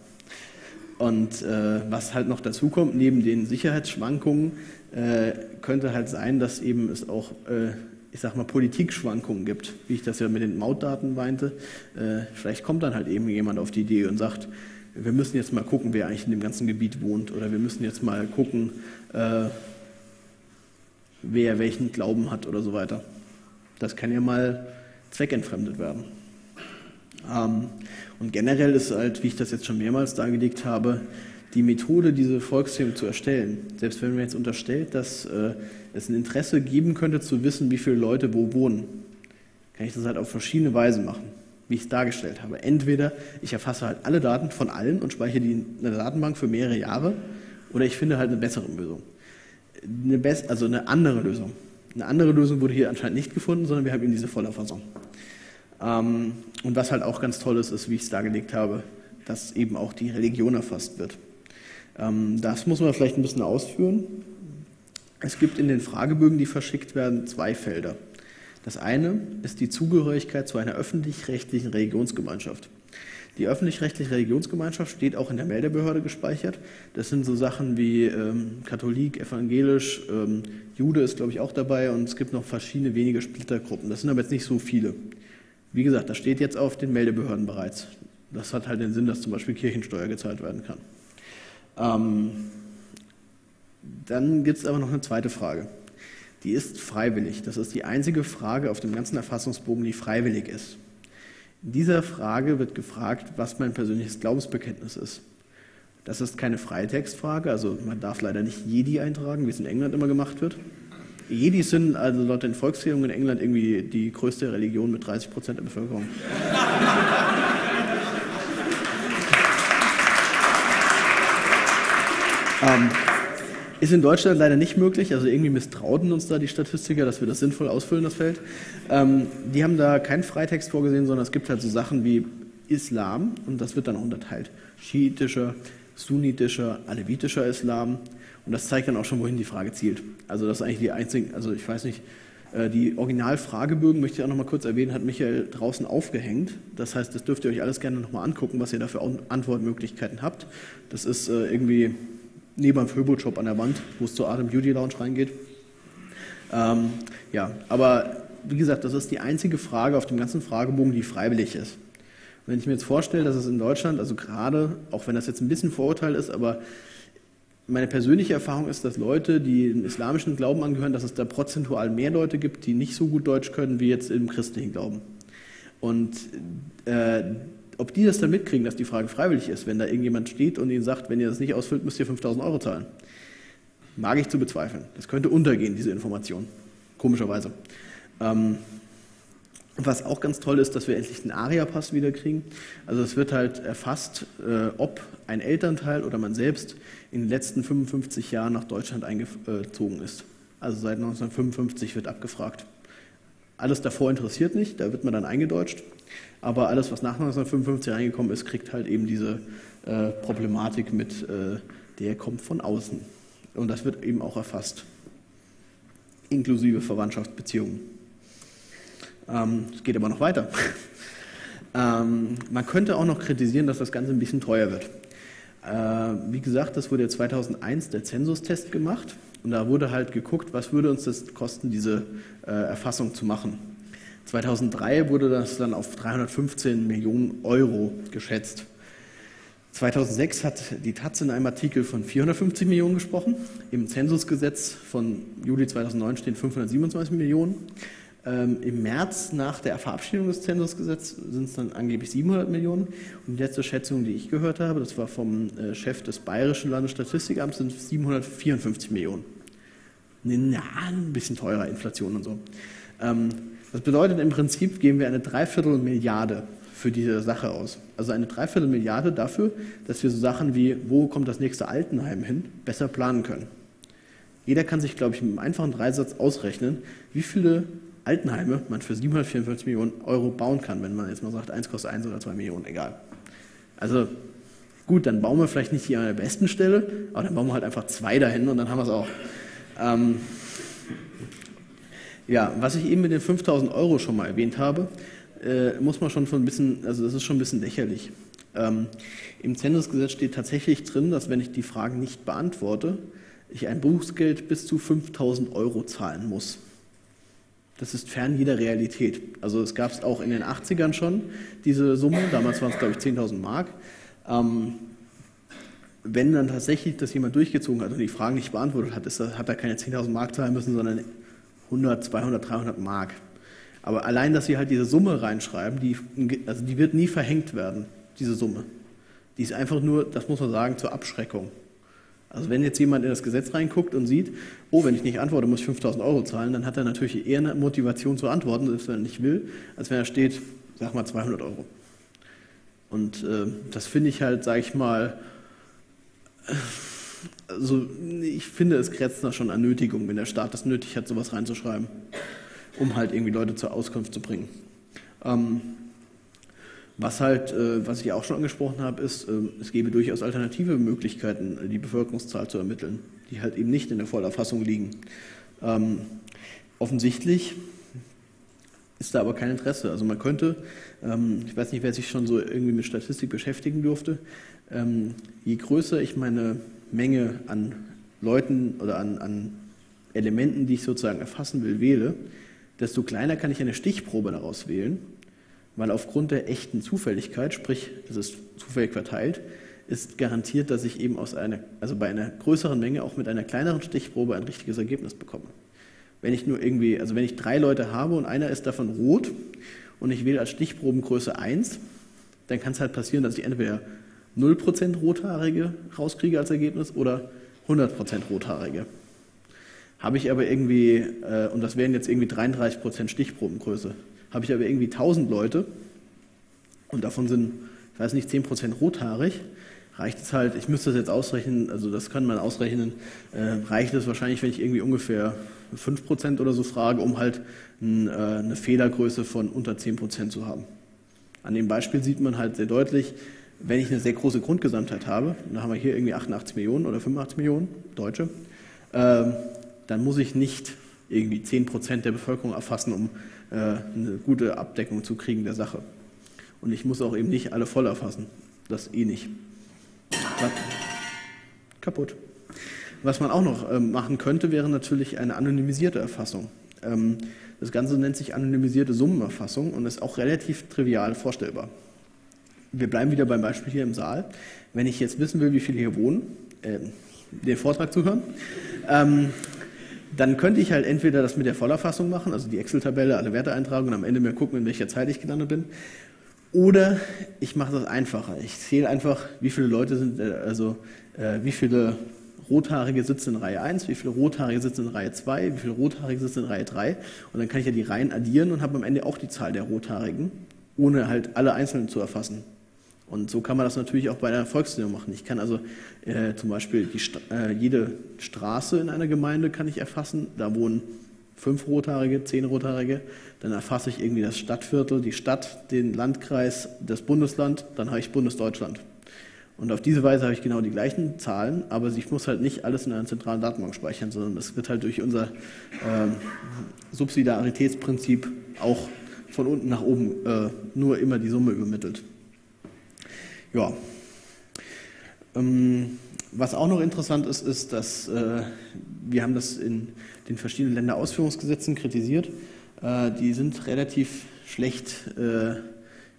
Und äh, was halt noch dazu kommt, neben den Sicherheitsschwankungen, äh, könnte halt sein, dass eben es auch, äh, ich sag mal, Politikschwankungen gibt, wie ich das ja mit den Mautdaten meinte. Äh, vielleicht kommt dann halt eben jemand auf die Idee und sagt, wir müssen jetzt mal gucken, wer eigentlich in dem ganzen Gebiet wohnt, oder wir müssen jetzt mal gucken, äh, wer welchen Glauben hat oder so weiter. Das kann ja mal zweckentfremdet werden. Ähm, und generell ist halt, wie ich das jetzt schon mehrmals dargelegt habe, die Methode, diese Volksthemen zu erstellen, selbst wenn man jetzt unterstellt, dass äh, es ein Interesse geben könnte, zu wissen, wie viele Leute wo wohnen, kann ich das halt auf verschiedene Weise machen, wie ich es dargestellt habe. Entweder ich erfasse halt alle Daten von allen und speichere die in einer Datenbank für mehrere Jahre, oder ich finde halt eine bessere Lösung. Eine, best also eine andere Lösung. Eine andere Lösung wurde hier anscheinend nicht gefunden, sondern wir haben eben diese Vollerfassung. Ähm, und was halt auch ganz toll ist, ist, wie ich es dargelegt habe, dass eben auch die Religion erfasst wird. Ähm, das muss man vielleicht ein bisschen ausführen. Es gibt in den Fragebögen, die verschickt werden, zwei Felder. Das eine ist die Zugehörigkeit zu einer öffentlich-rechtlichen Religionsgemeinschaft. Die öffentlich-rechtliche Religionsgemeinschaft steht auch in der Meldebehörde gespeichert. Das sind so Sachen wie ähm, Katholik, evangelisch, ähm, Jude ist, glaube ich, auch dabei und es gibt noch verschiedene wenige Splittergruppen. Das sind aber jetzt nicht so viele. Wie gesagt, das steht jetzt auf den Meldebehörden bereits. Das hat halt den Sinn, dass zum Beispiel Kirchensteuer gezahlt werden kann. Ähm, dann gibt es aber noch eine zweite Frage. Die ist freiwillig. Das ist die einzige Frage auf dem ganzen Erfassungsbogen, die freiwillig ist. In dieser Frage wird gefragt, was mein persönliches Glaubensbekenntnis ist. Das ist keine Freitextfrage, also man darf leider nicht Jedi eintragen, wie es in England immer gemacht wird. Jedis sind also laut den Volkszählungen in England irgendwie die größte Religion mit 30 Prozent der Bevölkerung. ähm, ist in Deutschland leider nicht möglich, also irgendwie misstrauten uns da die Statistiker, dass wir das sinnvoll ausfüllen, das Feld. Ähm, die haben da keinen Freitext vorgesehen, sondern es gibt halt so Sachen wie Islam und das wird dann unterteilt. Schiitischer, sunnitischer, alevitischer Islam und das zeigt dann auch schon, wohin die Frage zielt. Also das ist eigentlich die einzige, also ich weiß nicht, äh, die Originalfragebögen, möchte ich auch noch mal kurz erwähnen, hat Michael draußen aufgehängt. Das heißt, das dürft ihr euch alles gerne noch mal angucken, was ihr da für Antwortmöglichkeiten habt. Das ist äh, irgendwie neben dem Föbo-Shop an der Wand, wo es zur Atem Beauty Lounge reingeht. Ähm, ja, aber wie gesagt, das ist die einzige Frage auf dem ganzen Fragebogen, die freiwillig ist. Wenn ich mir jetzt vorstelle, dass es in Deutschland, also gerade, auch wenn das jetzt ein bisschen Vorurteil ist, aber meine persönliche Erfahrung ist, dass Leute, die dem islamischen Glauben angehören, dass es da prozentual mehr Leute gibt, die nicht so gut Deutsch können wie jetzt im christlichen Glauben. Und äh, ob die das dann mitkriegen, dass die Frage freiwillig ist, wenn da irgendjemand steht und ihnen sagt, wenn ihr das nicht ausfüllt, müsst ihr 5000 Euro zahlen. Mag ich zu bezweifeln. Das könnte untergehen, diese Information. Komischerweise. Ähm, was auch ganz toll ist, dass wir endlich den ARIA-Pass wiederkriegen. Also es wird halt erfasst, äh, ob ein Elternteil oder man selbst in den letzten 55 Jahren nach Deutschland eingezogen ist. Also seit 1955 wird abgefragt. Alles davor interessiert nicht, da wird man dann eingedeutscht. Aber alles, was nach 1955 reingekommen ist, kriegt halt eben diese äh, Problematik mit, äh, der kommt von außen. Und das wird eben auch erfasst, inklusive Verwandtschaftsbeziehungen. Ähm, es geht aber noch weiter. ähm, man könnte auch noch kritisieren, dass das Ganze ein bisschen teuer wird. Äh, wie gesagt, das wurde ja 2001 der Zensus-Test gemacht und da wurde halt geguckt, was würde uns das kosten, diese äh, Erfassung zu machen. 2003 wurde das dann auf 315 Millionen Euro geschätzt. 2006 hat die Taz in einem Artikel von 450 Millionen gesprochen. Im Zensusgesetz von Juli 2009 stehen 527 Millionen. Ähm, Im März nach der Verabschiedung des Zensusgesetzes sind es dann angeblich 700 Millionen. Und die letzte Schätzung, die ich gehört habe, das war vom äh, Chef des Bayerischen Landesstatistikamts, sind 754 Millionen. Na, ein bisschen teurer, Inflation und so. Ähm, das bedeutet im Prinzip, geben wir eine Dreiviertel Milliarde für diese Sache aus. Also eine Dreiviertel Milliarde dafür, dass wir so Sachen wie, wo kommt das nächste Altenheim hin, besser planen können. Jeder kann sich, glaube ich, mit einem einfachen Dreisatz ausrechnen, wie viele Altenheime man für 744 Millionen Euro bauen kann, wenn man jetzt mal sagt, eins kostet eins oder zwei Millionen, egal. Also gut, dann bauen wir vielleicht nicht hier an der besten Stelle, aber dann bauen wir halt einfach zwei dahin und dann haben wir es auch. Ähm, ja, was ich eben mit den 5000 Euro schon mal erwähnt habe, äh, muss man schon von ein bisschen, also das ist schon ein bisschen lächerlich. Ähm, Im Zensusgesetz steht tatsächlich drin, dass wenn ich die Fragen nicht beantworte, ich ein Buchsgeld bis zu 5000 Euro zahlen muss. Das ist fern jeder Realität. Also es gab es auch in den 80ern schon, diese Summe. Damals waren es, glaube ich, 10.000 Mark. Ähm, wenn dann tatsächlich das jemand durchgezogen hat und die Fragen nicht beantwortet hat, ist, hat er keine 10.000 Mark zahlen müssen, sondern 100, 200, 300 Mark. Aber allein, dass sie halt diese Summe reinschreiben, die, also die wird nie verhängt werden, diese Summe. Die ist einfach nur, das muss man sagen, zur Abschreckung. Also wenn jetzt jemand in das Gesetz reinguckt und sieht, oh, wenn ich nicht antworte, muss ich 5000 Euro zahlen, dann hat er natürlich eher eine Motivation zu antworten, selbst wenn er nicht will, als wenn er steht, sag mal 200 Euro. Und äh, das finde ich halt, sage ich mal, also ich finde, es grenzt da schon an Nötigung, wenn der Staat das nötig hat, sowas reinzuschreiben, um halt irgendwie Leute zur Auskunft zu bringen. Ähm, was halt, äh, was ich auch schon angesprochen habe, ist, äh, es gäbe durchaus alternative Möglichkeiten, die Bevölkerungszahl zu ermitteln, die halt eben nicht in der Vollerfassung liegen. Ähm, offensichtlich ist da aber kein Interesse. Also man könnte, ähm, ich weiß nicht, wer sich schon so irgendwie mit Statistik beschäftigen durfte, ähm, je größer ich meine Menge an Leuten oder an, an Elementen, die ich sozusagen erfassen will, wähle, desto kleiner kann ich eine Stichprobe daraus wählen, weil aufgrund der echten Zufälligkeit, sprich es ist zufällig verteilt, ist garantiert, dass ich eben aus einer, also bei einer größeren Menge auch mit einer kleineren Stichprobe ein richtiges Ergebnis bekomme. Wenn ich nur irgendwie, also wenn ich drei Leute habe und einer ist davon rot und ich wähle als Stichprobengröße 1, dann kann es halt passieren, dass ich entweder 0% Rothaarige rauskriege als Ergebnis oder 100% Rothaarige. Habe ich aber irgendwie, äh, und das wären jetzt irgendwie 33% Stichprobengröße, habe ich aber irgendwie 1000 Leute und davon sind, ich weiß nicht, 10% rothaarig, reicht es halt, ich müsste das jetzt ausrechnen, also das kann man ausrechnen, äh, reicht es wahrscheinlich, wenn ich irgendwie ungefähr 5% oder so frage, um halt ein, äh, eine Fehlergröße von unter 10% zu haben. An dem Beispiel sieht man halt sehr deutlich, wenn ich eine sehr große Grundgesamtheit habe, dann haben wir hier irgendwie 88 Millionen oder 85 Millionen Deutsche, äh, dann muss ich nicht irgendwie 10 Prozent der Bevölkerung erfassen, um eine gute Abdeckung zu kriegen der Sache. Und ich muss auch eben nicht alle voll erfassen. Das eh nicht. Kaputt. Was man auch noch ähm, machen könnte, wäre natürlich eine anonymisierte Erfassung. Ähm, das Ganze nennt sich anonymisierte Summenerfassung und ist auch relativ trivial vorstellbar wir bleiben wieder beim Beispiel hier im Saal. Wenn ich jetzt wissen will, wie viele hier wohnen, äh, den Vortrag zuhören, ähm, dann könnte ich halt entweder das mit der Vollerfassung machen, also die Excel-Tabelle, alle Werte eintragen und am Ende mir gucken, in welcher Zeit ich gelandet bin. Oder ich mache das einfacher. Ich zähle einfach, wie viele Leute sind, äh, also äh, wie viele Rothaarige sitzen in Reihe 1, wie viele Rothaarige sitzen in Reihe 2, wie viele Rothaarige sitzen in Reihe 3. Und dann kann ich ja die Reihen addieren und habe am Ende auch die Zahl der Rothaarigen, ohne halt alle Einzelnen zu erfassen. Und so kann man das natürlich auch bei einer Volkszählung machen. Ich kann also äh, zum Beispiel die, äh, jede Straße in einer Gemeinde kann ich erfassen. Da wohnen fünf Rothaarige, zehn Rothaarige. Dann erfasse ich irgendwie das Stadtviertel, die Stadt, den Landkreis, das Bundesland. Dann habe ich Bundesdeutschland. Und auf diese Weise habe ich genau die gleichen Zahlen, aber ich muss halt nicht alles in einer zentralen Datenbank speichern, sondern das wird halt durch unser äh, Subsidiaritätsprinzip auch von unten nach oben äh, nur immer die Summe übermittelt. Ja. Ähm, was auch noch interessant ist, ist, dass äh, wir haben das in den verschiedenen Länderausführungsgesetzen kritisiert. Äh, die sind relativ schlecht äh,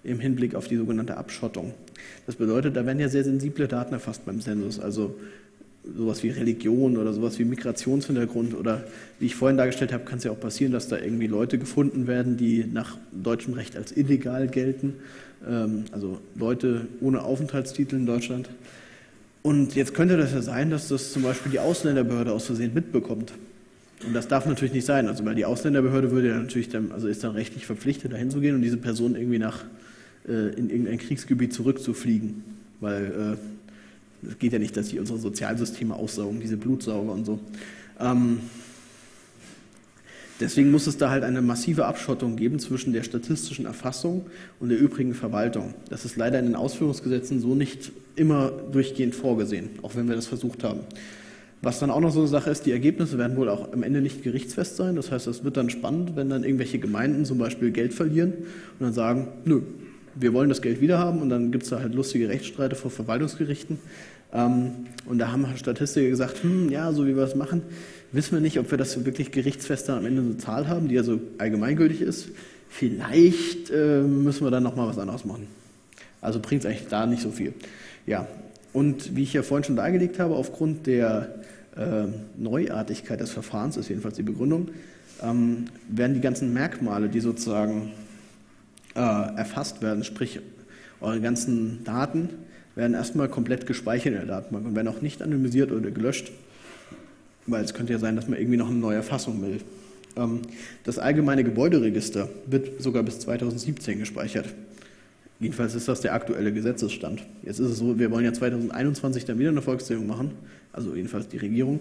im Hinblick auf die sogenannte Abschottung. Das bedeutet, da werden ja sehr sensible Daten erfasst beim Zensus, also sowas wie Religion oder sowas wie Migrationshintergrund oder wie ich vorhin dargestellt habe, kann es ja auch passieren, dass da irgendwie Leute gefunden werden, die nach deutschem Recht als illegal gelten also Leute ohne Aufenthaltstitel in Deutschland. Und jetzt könnte das ja sein, dass das zum Beispiel die Ausländerbehörde aus Versehen mitbekommt. Und das darf natürlich nicht sein, also weil die Ausländerbehörde würde ja natürlich dann, also ist dann rechtlich verpflichtet, dahin zu gehen und diese Person irgendwie nach äh, in irgendein Kriegsgebiet zurückzufliegen, weil äh, es geht ja nicht, dass sie unsere Sozialsysteme aussaugen, diese Blutsauger und so. Ähm, Deswegen muss es da halt eine massive Abschottung geben zwischen der statistischen Erfassung und der übrigen Verwaltung. Das ist leider in den Ausführungsgesetzen so nicht immer durchgehend vorgesehen, auch wenn wir das versucht haben. Was dann auch noch so eine Sache ist, die Ergebnisse werden wohl auch am Ende nicht gerichtsfest sein. Das heißt, es wird dann spannend, wenn dann irgendwelche Gemeinden zum Beispiel Geld verlieren und dann sagen, nö, wir wollen das Geld wiederhaben und dann gibt es da halt lustige Rechtsstreite vor Verwaltungsgerichten. Ähm, und da haben Statistiker gesagt, hm, ja, so wie wir das machen, wissen wir nicht, ob wir das wirklich gerichtsfest am Ende eine Zahl haben, die also allgemeingültig ist. Vielleicht äh, müssen wir dann nochmal was anderes machen. Also bringt es eigentlich da nicht so viel. Ja, und wie ich ja vorhin schon dargelegt habe, aufgrund der äh, Neuartigkeit des Verfahrens, ist jedenfalls die Begründung, ähm, werden die ganzen Merkmale, die sozusagen äh, erfasst werden, sprich eure ganzen Daten, werden erstmal komplett gespeichert in der Datenbank und werden auch nicht anonymisiert oder gelöscht. Weil es könnte ja sein, dass man irgendwie noch eine neue Fassung will. Ähm, das allgemeine Gebäuderegister wird sogar bis 2017 gespeichert. Jedenfalls ist das der aktuelle Gesetzesstand. Jetzt ist es so, wir wollen ja 2021 dann wieder eine Volkszählung machen, also jedenfalls die Regierung.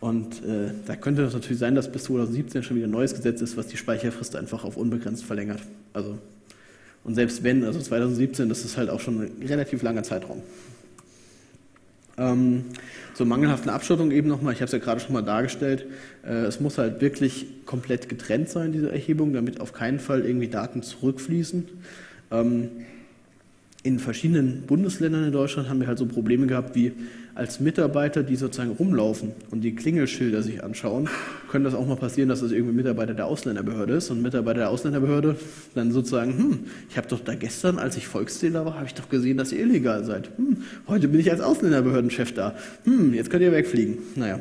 Und äh, da könnte es natürlich sein, dass bis 2017 schon wieder ein neues Gesetz ist, was die Speicherfrist einfach auf unbegrenzt verlängert. Also, und selbst wenn, also 2017, das ist halt auch schon ein relativ langer Zeitraum. Ähm, zur mangelhaften Abschottung eben nochmal, ich habe es ja gerade schon mal dargestellt, äh, es muss halt wirklich komplett getrennt sein, diese Erhebung, damit auf keinen Fall irgendwie Daten zurückfließen. Ähm, in verschiedenen Bundesländern in Deutschland haben wir halt so Probleme gehabt, wie als Mitarbeiter, die sozusagen rumlaufen und die Klingelschilder sich anschauen, könnte das auch mal passieren, dass das irgendwie Mitarbeiter der Ausländerbehörde ist und Mitarbeiter der Ausländerbehörde dann sozusagen, hm, ich habe doch da gestern, als ich Volkszähler war, habe ich doch gesehen, dass ihr illegal seid. Hm, heute bin ich als Ausländerbehördenchef da. Hm, jetzt könnt ihr wegfliegen. Naja.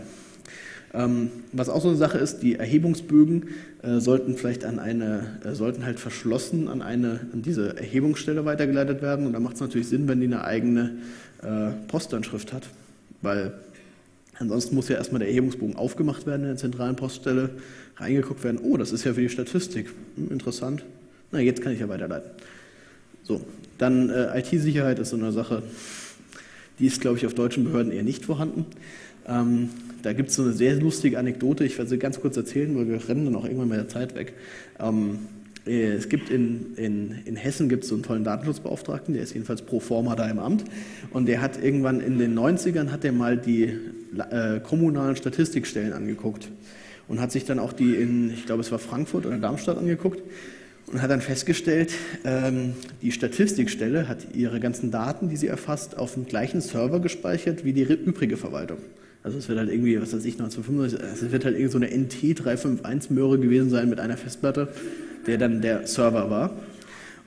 Ähm, was auch so eine Sache ist, die Erhebungsbögen äh, sollten vielleicht an eine, äh, sollten halt verschlossen an eine, an diese Erhebungsstelle weitergeleitet werden. Und da macht es natürlich Sinn, wenn die eine eigene äh, Postanschrift hat, weil ansonsten muss ja erstmal der Erhebungsbogen aufgemacht werden in der zentralen Poststelle, reingeguckt werden, oh, das ist ja für die Statistik, hm, interessant. Na, jetzt kann ich ja weiterleiten. So, dann äh, IT-Sicherheit ist so eine Sache, die ist, glaube ich, auf deutschen Behörden eher nicht vorhanden. Ähm, da gibt es so eine sehr lustige Anekdote, ich werde sie ganz kurz erzählen, weil wir rennen dann auch irgendwann mit der Zeit weg. Ähm, äh, es gibt in, in, in Hessen gibt es so einen tollen Datenschutzbeauftragten, der ist jedenfalls pro forma da im Amt. Und der hat irgendwann in den 90ern hat er mal die äh, kommunalen Statistikstellen angeguckt und hat sich dann auch die in, ich glaube es war Frankfurt oder Darmstadt angeguckt und hat dann festgestellt, ähm, die Statistikstelle hat ihre ganzen Daten, die sie erfasst, auf dem gleichen Server gespeichert wie die übrige Verwaltung. Also es wird halt irgendwie, was weiß ich, 1995, es wird halt irgendwie so eine NT351-Möhre gewesen sein mit einer Festplatte, der dann der Server war.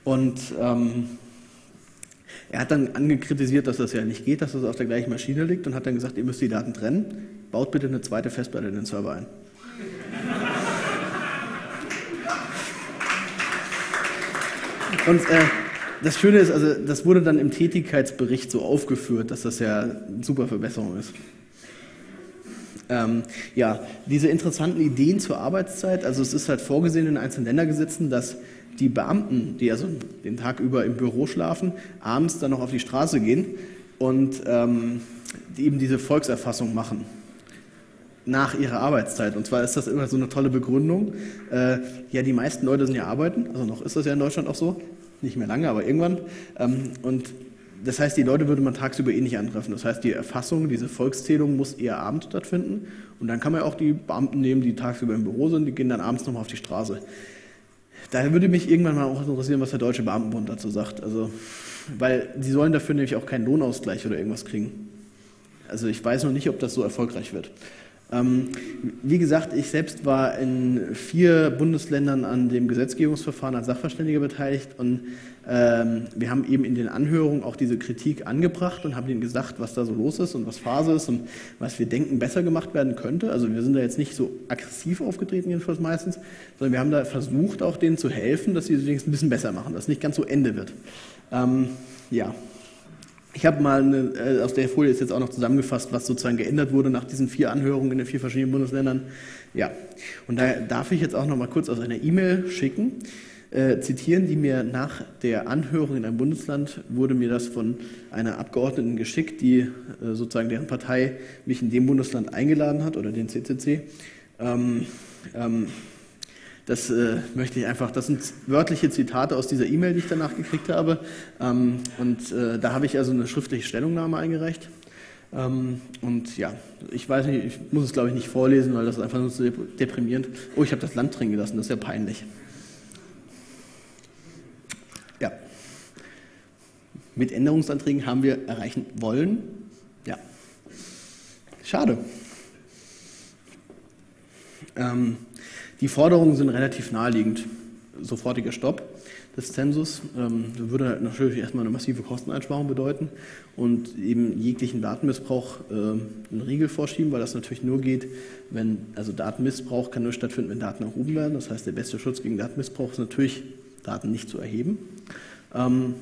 Und ähm, er hat dann angekritisiert, dass das ja nicht geht, dass das auf der gleichen Maschine liegt und hat dann gesagt, ihr müsst die Daten trennen, baut bitte eine zweite Festplatte in den Server ein. Und äh, das Schöne ist, also das wurde dann im Tätigkeitsbericht so aufgeführt, dass das ja eine super Verbesserung ist. Ähm, ja, diese interessanten Ideen zur Arbeitszeit, also es ist halt vorgesehen in einzelnen Ländergesetzen, dass die Beamten, die also den Tag über im Büro schlafen, abends dann noch auf die Straße gehen und ähm, die eben diese Volkserfassung machen nach ihrer Arbeitszeit. Und zwar ist das immer so eine tolle Begründung. Äh, ja, die meisten Leute sind ja arbeiten, also noch ist das ja in Deutschland auch so, nicht mehr lange, aber irgendwann. Ähm, und das heißt, die Leute würde man tagsüber eh nicht antreffen. Das heißt, die Erfassung, diese Volkszählung muss eher abends stattfinden. Und dann kann man auch die Beamten nehmen, die tagsüber im Büro sind, die gehen dann abends nochmal auf die Straße. Daher würde mich irgendwann mal auch interessieren, was der Deutsche Beamtenbund dazu sagt. Also, weil sie sollen dafür nämlich auch keinen Lohnausgleich oder irgendwas kriegen. Also ich weiß noch nicht, ob das so erfolgreich wird. Ähm, wie gesagt, ich selbst war in vier Bundesländern an dem Gesetzgebungsverfahren als Sachverständiger beteiligt und ähm, wir haben eben in den Anhörungen auch diese Kritik angebracht und haben ihnen gesagt, was da so los ist und was Phase ist und was wir denken besser gemacht werden könnte. Also wir sind da jetzt nicht so aggressiv aufgetreten, jedenfalls meistens, sondern wir haben da versucht, auch denen zu helfen, dass sie es ein bisschen besser machen, dass es nicht ganz so Ende wird. Ähm, ja, ich habe mal eine, äh, aus der Folie ist jetzt auch noch zusammengefasst, was sozusagen geändert wurde nach diesen vier Anhörungen in den vier verschiedenen Bundesländern. Ja, und da darf ich jetzt auch noch mal kurz aus einer E-Mail schicken, äh, zitieren, die mir nach der Anhörung in einem Bundesland wurde mir das von einer Abgeordneten geschickt, die äh, sozusagen deren Partei mich in dem Bundesland eingeladen hat oder den CCC. Ähm, ähm, das äh, möchte ich einfach, das sind wörtliche Zitate aus dieser E-Mail, die ich danach gekriegt habe. Ähm, und äh, da habe ich also eine schriftliche Stellungnahme eingereicht. Ähm, und ja, ich weiß nicht, ich muss es glaube ich nicht vorlesen, weil das ist einfach nur so deprimierend. Oh, ich habe das Land drin gelassen, das ist ja peinlich. Ja. Mit Änderungsanträgen haben wir erreichen wollen. Ja. Schade. Ähm, die Forderungen sind relativ naheliegend. Sofortiger Stopp des Zensus ähm, würde natürlich erstmal eine massive Kosteneinsparung bedeuten und eben jeglichen Datenmissbrauch äh, einen Riegel vorschieben, weil das natürlich nur geht, wenn, also Datenmissbrauch kann nur stattfinden, wenn Daten erhoben werden. Das heißt, der beste Schutz gegen Datenmissbrauch ist natürlich, Daten nicht zu erheben. Ähm,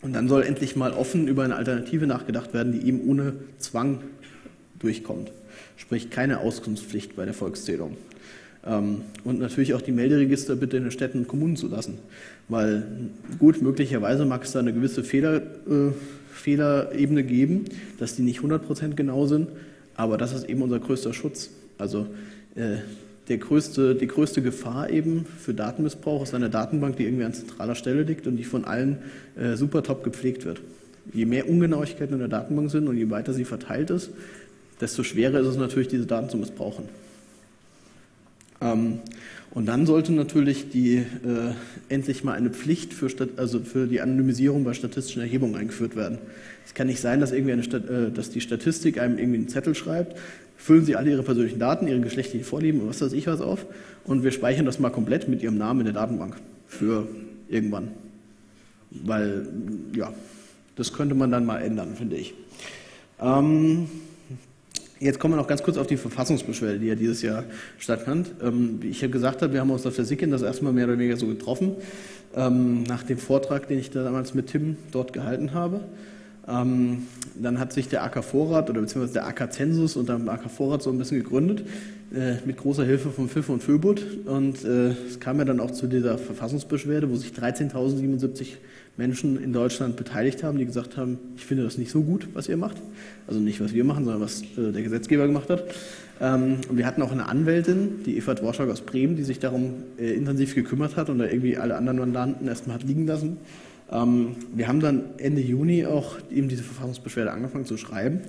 und dann soll endlich mal offen über eine Alternative nachgedacht werden, die eben ohne Zwang durchkommt. Sprich keine Auskunftspflicht bei der Volkszählung. Ähm, und natürlich auch die Melderegister bitte in den Städten und Kommunen zu lassen. Weil gut, möglicherweise mag es da eine gewisse Fehler, äh, Fehlerebene geben, dass die nicht 100% genau sind, aber das ist eben unser größter Schutz. Also äh, der größte, die größte Gefahr eben für Datenmissbrauch ist eine Datenbank, die irgendwie an zentraler Stelle liegt und die von allen äh, super top gepflegt wird. Je mehr Ungenauigkeiten in der Datenbank sind und je weiter sie verteilt ist, desto schwerer ist es natürlich, diese Daten zu missbrauchen. Ähm, und dann sollte natürlich die, äh, endlich mal eine Pflicht für, also für die Anonymisierung bei statistischen Erhebungen eingeführt werden. Es kann nicht sein, dass, irgendwie eine Stat äh, dass die Statistik einem irgendwie einen Zettel schreibt, füllen Sie alle Ihre persönlichen Daten, Ihre geschlechtlichen Vorlieben und was weiß ich was auf und wir speichern das mal komplett mit Ihrem Namen in der Datenbank für irgendwann. Weil, ja, das könnte man dann mal ändern, finde ich. Ähm, Jetzt kommen wir noch ganz kurz auf die Verfassungsbeschwerde, die ja dieses Jahr stattfand. Ähm, wie ich ja gesagt habe, wir haben uns auf der SICKIN das erstmal mehr oder weniger so getroffen, ähm, nach dem Vortrag, den ich da damals mit Tim dort gehalten habe. Ähm, dann hat sich der AK-Vorrat oder beziehungsweise der AK-Zensus unter dem AK-Vorrat so ein bisschen gegründet, äh, mit großer Hilfe von FIF und FÖBUT. Und äh, es kam ja dann auch zu dieser Verfassungsbeschwerde, wo sich 13.077 Menschen in Deutschland beteiligt haben, die gesagt haben, ich finde das nicht so gut, was ihr macht. Also nicht, was wir machen, sondern was äh, der Gesetzgeber gemacht hat. Ähm, und wir hatten auch eine Anwältin, die Eva Dworschak aus Bremen, die sich darum äh, intensiv gekümmert hat und da irgendwie alle anderen Mandanten erstmal hat liegen lassen. Ähm, wir haben dann Ende Juni auch eben diese Verfassungsbeschwerde angefangen zu schreiben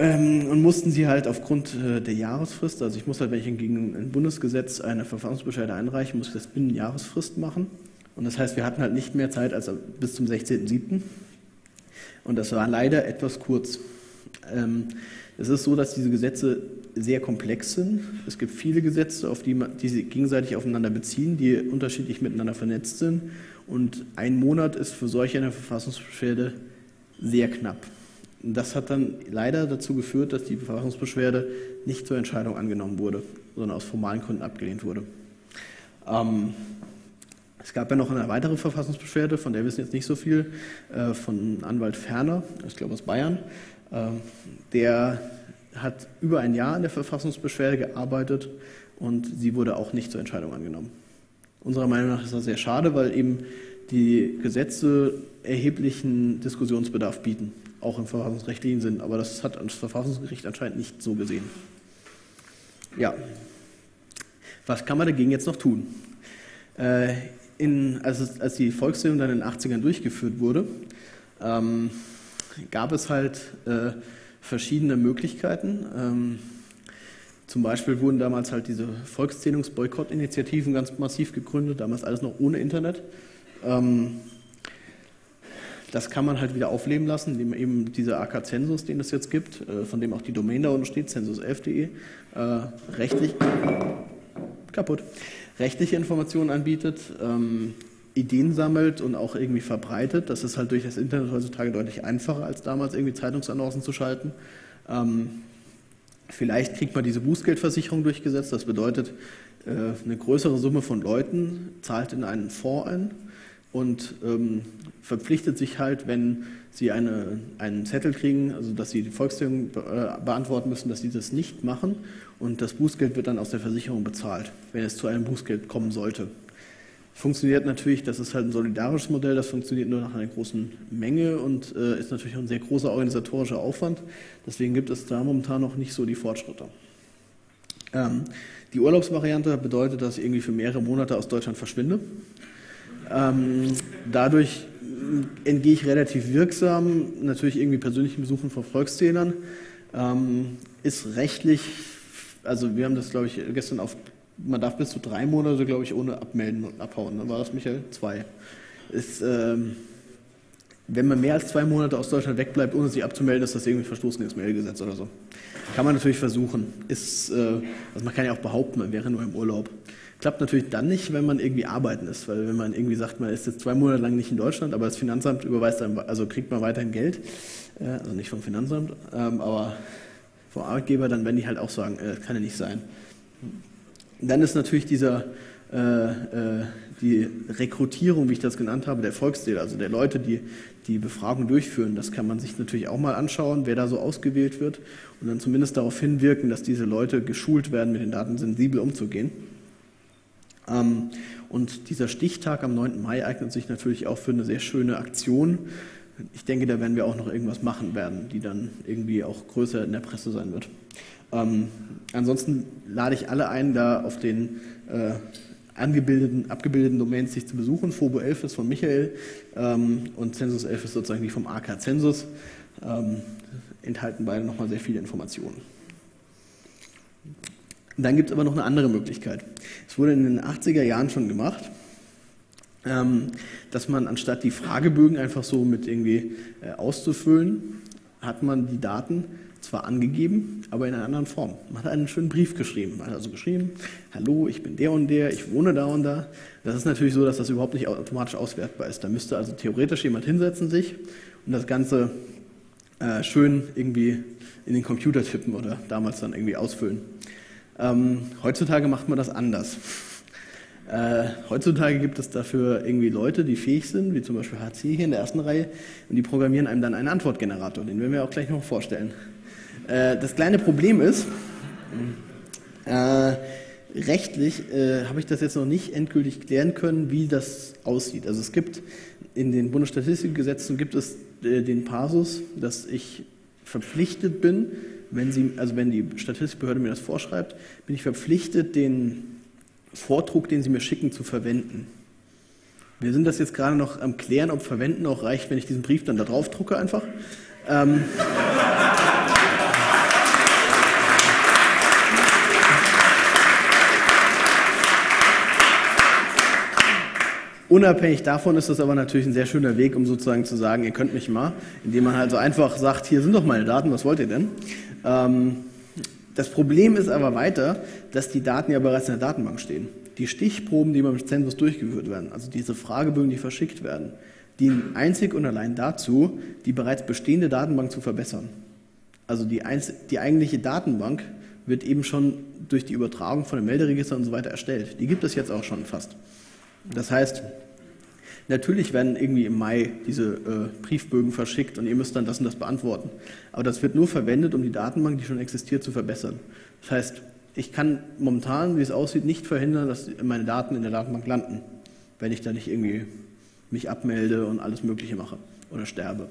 ähm, und mussten sie halt aufgrund äh, der Jahresfrist, also ich muss halt, wenn ich gegen ein Bundesgesetz eine Verfassungsbeschwerde einreiche, muss ich das binnen Jahresfrist machen. Und das heißt, wir hatten halt nicht mehr Zeit als bis zum 16.07. Und das war leider etwas kurz. Ähm, es ist so, dass diese Gesetze sehr komplex sind. Es gibt viele Gesetze, auf die, die sich gegenseitig aufeinander beziehen, die unterschiedlich miteinander vernetzt sind. Und ein Monat ist für solch eine Verfassungsbeschwerde sehr knapp. Das hat dann leider dazu geführt, dass die Verfassungsbeschwerde nicht zur Entscheidung angenommen wurde, sondern aus formalen Gründen abgelehnt wurde. Ähm, es gab ja noch eine weitere Verfassungsbeschwerde, von der wissen jetzt nicht so viel, äh, von Anwalt Ferner, ich glaube aus Bayern. Äh, der hat über ein Jahr an der Verfassungsbeschwerde gearbeitet und sie wurde auch nicht zur Entscheidung angenommen. Unserer Meinung nach ist das sehr schade, weil eben die Gesetze erheblichen Diskussionsbedarf bieten, auch im verfassungsrechtlichen Sinn. Aber das hat das Verfassungsgericht anscheinend nicht so gesehen. Ja, was kann man dagegen jetzt noch tun? Äh, in, als, es, als die Volkszählung dann in den 80ern durchgeführt wurde, ähm, gab es halt äh, verschiedene Möglichkeiten. Ähm, zum Beispiel wurden damals halt diese Volkszählungsboykott-Initiativen ganz massiv gegründet, damals alles noch ohne Internet. Ähm, das kann man halt wieder aufleben lassen, indem eben dieser AK-Zensus, den es jetzt gibt, äh, von dem auch die Domain da unten steht, census11.de, äh, rechtlich kaputt rechtliche Informationen anbietet, ähm, Ideen sammelt und auch irgendwie verbreitet. Das ist halt durch das Internet heutzutage deutlich einfacher als damals irgendwie Zeitungsannoncen zu schalten. Ähm, vielleicht kriegt man diese Bußgeldversicherung durchgesetzt. Das bedeutet, äh, eine größere Summe von Leuten zahlt in einen Fonds ein und ähm, verpflichtet sich halt, wenn sie eine, einen Zettel kriegen, also dass sie die Volkszählung äh, beantworten müssen, dass sie das nicht machen und das Bußgeld wird dann aus der Versicherung bezahlt, wenn es zu einem Bußgeld kommen sollte. Funktioniert natürlich, das ist halt ein solidarisches Modell, das funktioniert nur nach einer großen Menge und äh, ist natürlich auch ein sehr großer organisatorischer Aufwand. Deswegen gibt es da momentan noch nicht so die Fortschritte. Ähm, die Urlaubsvariante bedeutet, dass ich irgendwie für mehrere Monate aus Deutschland verschwinde. Ähm, dadurch entgehe ich relativ wirksam, natürlich irgendwie persönlichen Besuchen von Volkszählern. Ähm, ist rechtlich, also wir haben das, glaube ich, gestern auf, man darf bis zu drei Monate, glaube ich, ohne abmelden und abhauen. Dann war das, Michael, zwei. Ist, ähm, wenn man mehr als zwei Monate aus Deutschland wegbleibt, ohne sich abzumelden, ist das irgendwie Verstoß gegen das Meldegesetz oder so. Kann man natürlich versuchen. Ist, äh, also man kann ja auch behaupten, man wäre nur im Urlaub. Klappt natürlich dann nicht, wenn man irgendwie arbeiten ist, weil wenn man irgendwie sagt, man ist jetzt zwei Monate lang nicht in Deutschland, aber das Finanzamt überweist dann, also kriegt man weiterhin Geld, äh, also nicht vom Finanzamt, ähm, aber vom Arbeitgeber, dann werden die halt auch sagen, äh, das kann ja nicht sein. Dann ist natürlich dieser äh, äh, die Rekrutierung, wie ich das genannt habe, der Volksdele, also der Leute, die die Befragung durchführen, das kann man sich natürlich auch mal anschauen, wer da so ausgewählt wird und dann zumindest darauf hinwirken, dass diese Leute geschult werden, mit den Daten sensibel umzugehen. Ähm, und dieser Stichtag am 9. Mai eignet sich natürlich auch für eine sehr schöne Aktion. Ich denke, da werden wir auch noch irgendwas machen werden, die dann irgendwie auch größer in der Presse sein wird. Ähm, ansonsten lade ich alle ein, da auf den äh, angebildeten, abgebildeten Domains sich zu besuchen. Fobo 11 ist von Michael ähm, und Census 11 ist sozusagen die vom AK Census. Ähm, enthalten beide nochmal sehr viele Informationen. Dann gibt es aber noch eine andere Möglichkeit. Es wurde in den 80er Jahren schon gemacht, ähm, dass man anstatt die Fragebögen einfach so mit irgendwie äh, auszufüllen, hat man die Daten zwar angegeben, aber in einer anderen Form. Man hat einen schönen Brief geschrieben. Man hat also geschrieben, hallo, ich bin der und der, ich wohne da und da. Das ist natürlich so, dass das überhaupt nicht automatisch auswertbar ist. Da müsste also theoretisch jemand hinsetzen sich und das Ganze äh, schön irgendwie in den Computer tippen oder damals dann irgendwie ausfüllen. Ähm, heutzutage macht man das anders. Äh, heutzutage gibt es dafür irgendwie Leute, die fähig sind, wie zum Beispiel HC hier in der ersten Reihe, und die programmieren einem dann einen Antwortgenerator. Den werden wir auch gleich noch vorstellen. Äh, das kleine Problem ist, äh, rechtlich äh, habe ich das jetzt noch nicht endgültig klären können, wie das aussieht. Also es gibt in den Bundesstatistikgesetzen gibt es äh, den Passus, dass ich verpflichtet bin, wenn sie, also wenn die Statistikbehörde mir das vorschreibt, bin ich verpflichtet, den Vordruck, den sie mir schicken, zu verwenden. Wir sind das jetzt gerade noch am Klären, ob verwenden auch reicht, wenn ich diesen Brief dann da drauf drucke einfach. Ähm, Unabhängig davon ist das aber natürlich ein sehr schöner Weg, um sozusagen zu sagen, ihr könnt mich mal, indem man halt so einfach sagt, hier sind doch meine Daten, was wollt ihr denn? Ähm, das Problem ist aber weiter, dass die Daten ja bereits in der Datenbank stehen. Die Stichproben, die beim Zensus durchgeführt werden, also diese Fragebögen, die verschickt werden, dienen einzig und allein dazu, die bereits bestehende Datenbank zu verbessern. Also die, die eigentliche Datenbank wird eben schon durch die Übertragung von den Melderegistern und so weiter erstellt. Die gibt es jetzt auch schon fast. Das heißt, natürlich werden irgendwie im Mai diese äh, Briefbögen verschickt und ihr müsst dann das und das beantworten. Aber das wird nur verwendet, um die Datenbank, die schon existiert, zu verbessern. Das heißt, ich kann momentan, wie es aussieht, nicht verhindern, dass meine Daten in der Datenbank landen, wenn ich da nicht irgendwie mich abmelde und alles Mögliche mache oder sterbe.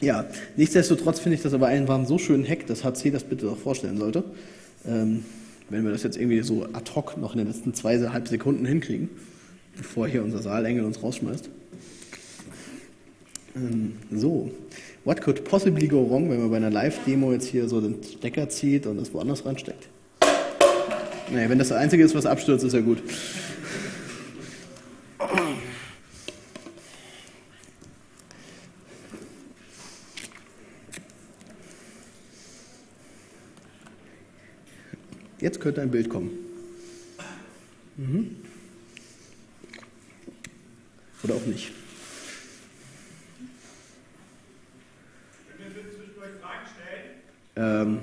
Ja, nichtsdestotrotz finde ich das aber einen so schönen Hack, dass HC das bitte auch vorstellen sollte. Ähm, wenn wir das jetzt irgendwie so ad hoc noch in den letzten zweieinhalb Sekunden hinkriegen, bevor hier unser Saalengel uns rausschmeißt. Ähm, so, what could possibly go wrong, wenn man bei einer Live-Demo jetzt hier so den Stecker zieht und das woanders reinsteckt? Naja, wenn das das Einzige ist, was abstürzt, ist ja gut. Jetzt könnte ein Bild kommen. Mhm. Oder auch nicht. Ähm,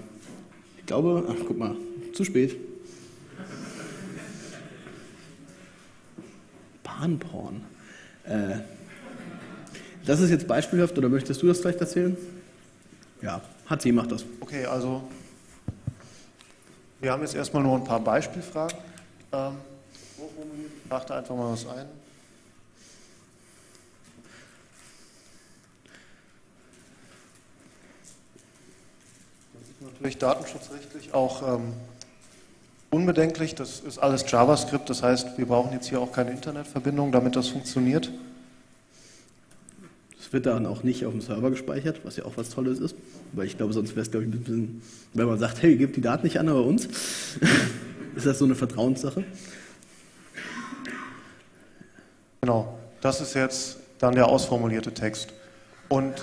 ich glaube, ach guck mal, zu spät. Bahnporn. Äh, das ist jetzt beispielhaft, oder möchtest du das vielleicht erzählen? Ja, HC macht das. Okay, also wir haben jetzt erstmal nur ein paar Beispielfragen. Ähm, ich dachte einfach mal was ein. Das ist natürlich datenschutzrechtlich auch ähm, unbedenklich. Das ist alles JavaScript, das heißt, wir brauchen jetzt hier auch keine Internetverbindung, damit das funktioniert. Es wird dann auch nicht auf dem Server gespeichert, was ja auch was Tolles ist. Weil ich glaube, sonst wäre es, glaube ich, ein bisschen, wenn man sagt, hey, gebt die Daten nicht an, aber uns, ist das so eine Vertrauenssache. Genau, das ist jetzt dann der ausformulierte Text. Und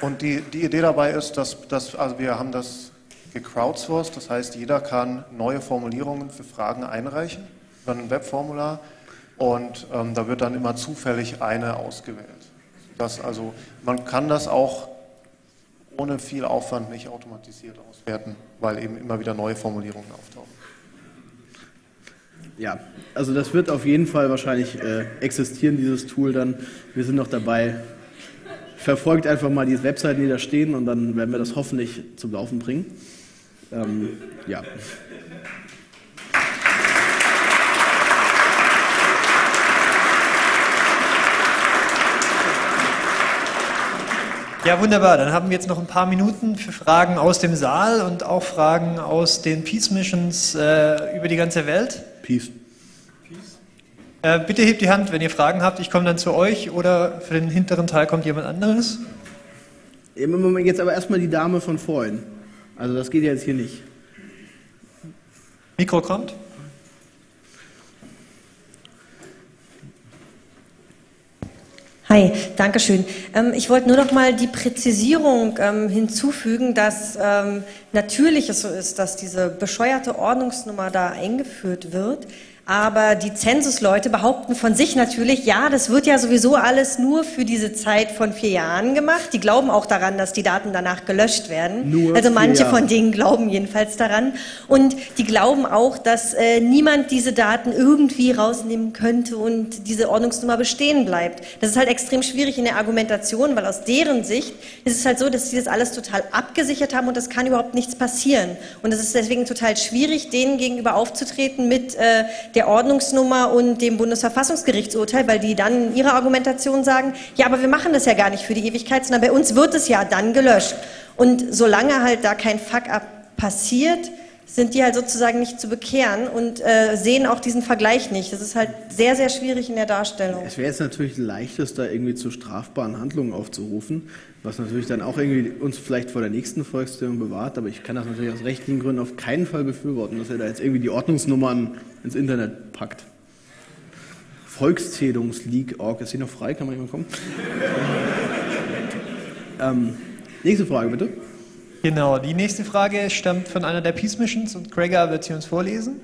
Und die, die Idee dabei ist, dass, dass also wir haben das gecrowdsourced, das heißt, jeder kann neue Formulierungen für Fragen einreichen über ein Webformular und ähm, da wird dann immer zufällig eine ausgewählt. Das also, man kann das auch ohne viel Aufwand nicht automatisiert auswerten, weil eben immer wieder neue Formulierungen auftauchen. Ja, also das wird auf jeden Fall wahrscheinlich äh, existieren, dieses Tool dann. Wir sind noch dabei. Verfolgt einfach mal die Webseiten, die da stehen und dann werden wir das hoffentlich zum Laufen bringen. Ähm, ja. Ja, wunderbar. Dann haben wir jetzt noch ein paar Minuten für Fragen aus dem Saal und auch Fragen aus den Peace Missions äh, über die ganze Welt. Peace. Äh, bitte hebt die Hand, wenn ihr Fragen habt. Ich komme dann zu euch oder für den hinteren Teil kommt jemand anderes. Im Moment jetzt aber erstmal die Dame von vorhin. Also das geht ja jetzt hier nicht. Mikro kommt. Hi, danke schön. Ähm, ich wollte nur noch mal die Präzisierung ähm, hinzufügen, dass ähm, natürlich es so ist, dass diese bescheuerte Ordnungsnummer da eingeführt wird. Aber die Zensusleute behaupten von sich natürlich, ja, das wird ja sowieso alles nur für diese Zeit von vier Jahren gemacht. Die glauben auch daran, dass die Daten danach gelöscht werden. Nur also manche von denen glauben jedenfalls daran. Und die glauben auch, dass äh, niemand diese Daten irgendwie rausnehmen könnte und diese Ordnungsnummer bestehen bleibt. Das ist halt extrem schwierig in der Argumentation, weil aus deren Sicht ist es halt so, dass sie das alles total abgesichert haben und es kann überhaupt nichts passieren. Und es ist deswegen total schwierig, denen gegenüber aufzutreten mit äh, der Ordnungsnummer und dem Bundesverfassungsgerichtsurteil, weil die dann in ihrer Argumentation sagen, ja, aber wir machen das ja gar nicht für die Ewigkeit, sondern bei uns wird es ja dann gelöscht. Und solange halt da kein Fuck-up passiert, sind die halt sozusagen nicht zu bekehren und äh, sehen auch diesen Vergleich nicht. Das ist halt sehr, sehr schwierig in der Darstellung. Es wäre jetzt natürlich leichtes, da irgendwie zu strafbaren Handlungen aufzurufen, was natürlich dann auch irgendwie uns vielleicht vor der nächsten Volkszählung bewahrt, aber ich kann das natürlich aus rechtlichen Gründen auf keinen Fall befürworten, dass er da jetzt irgendwie die Ordnungsnummern ins Internet packt. Volkszählungsleague.org, ist hier noch frei, kann man jemand kommen? ähm, nächste Frage bitte. Genau, die nächste Frage stammt von einer der Peace Missions und Gregor wird sie uns vorlesen.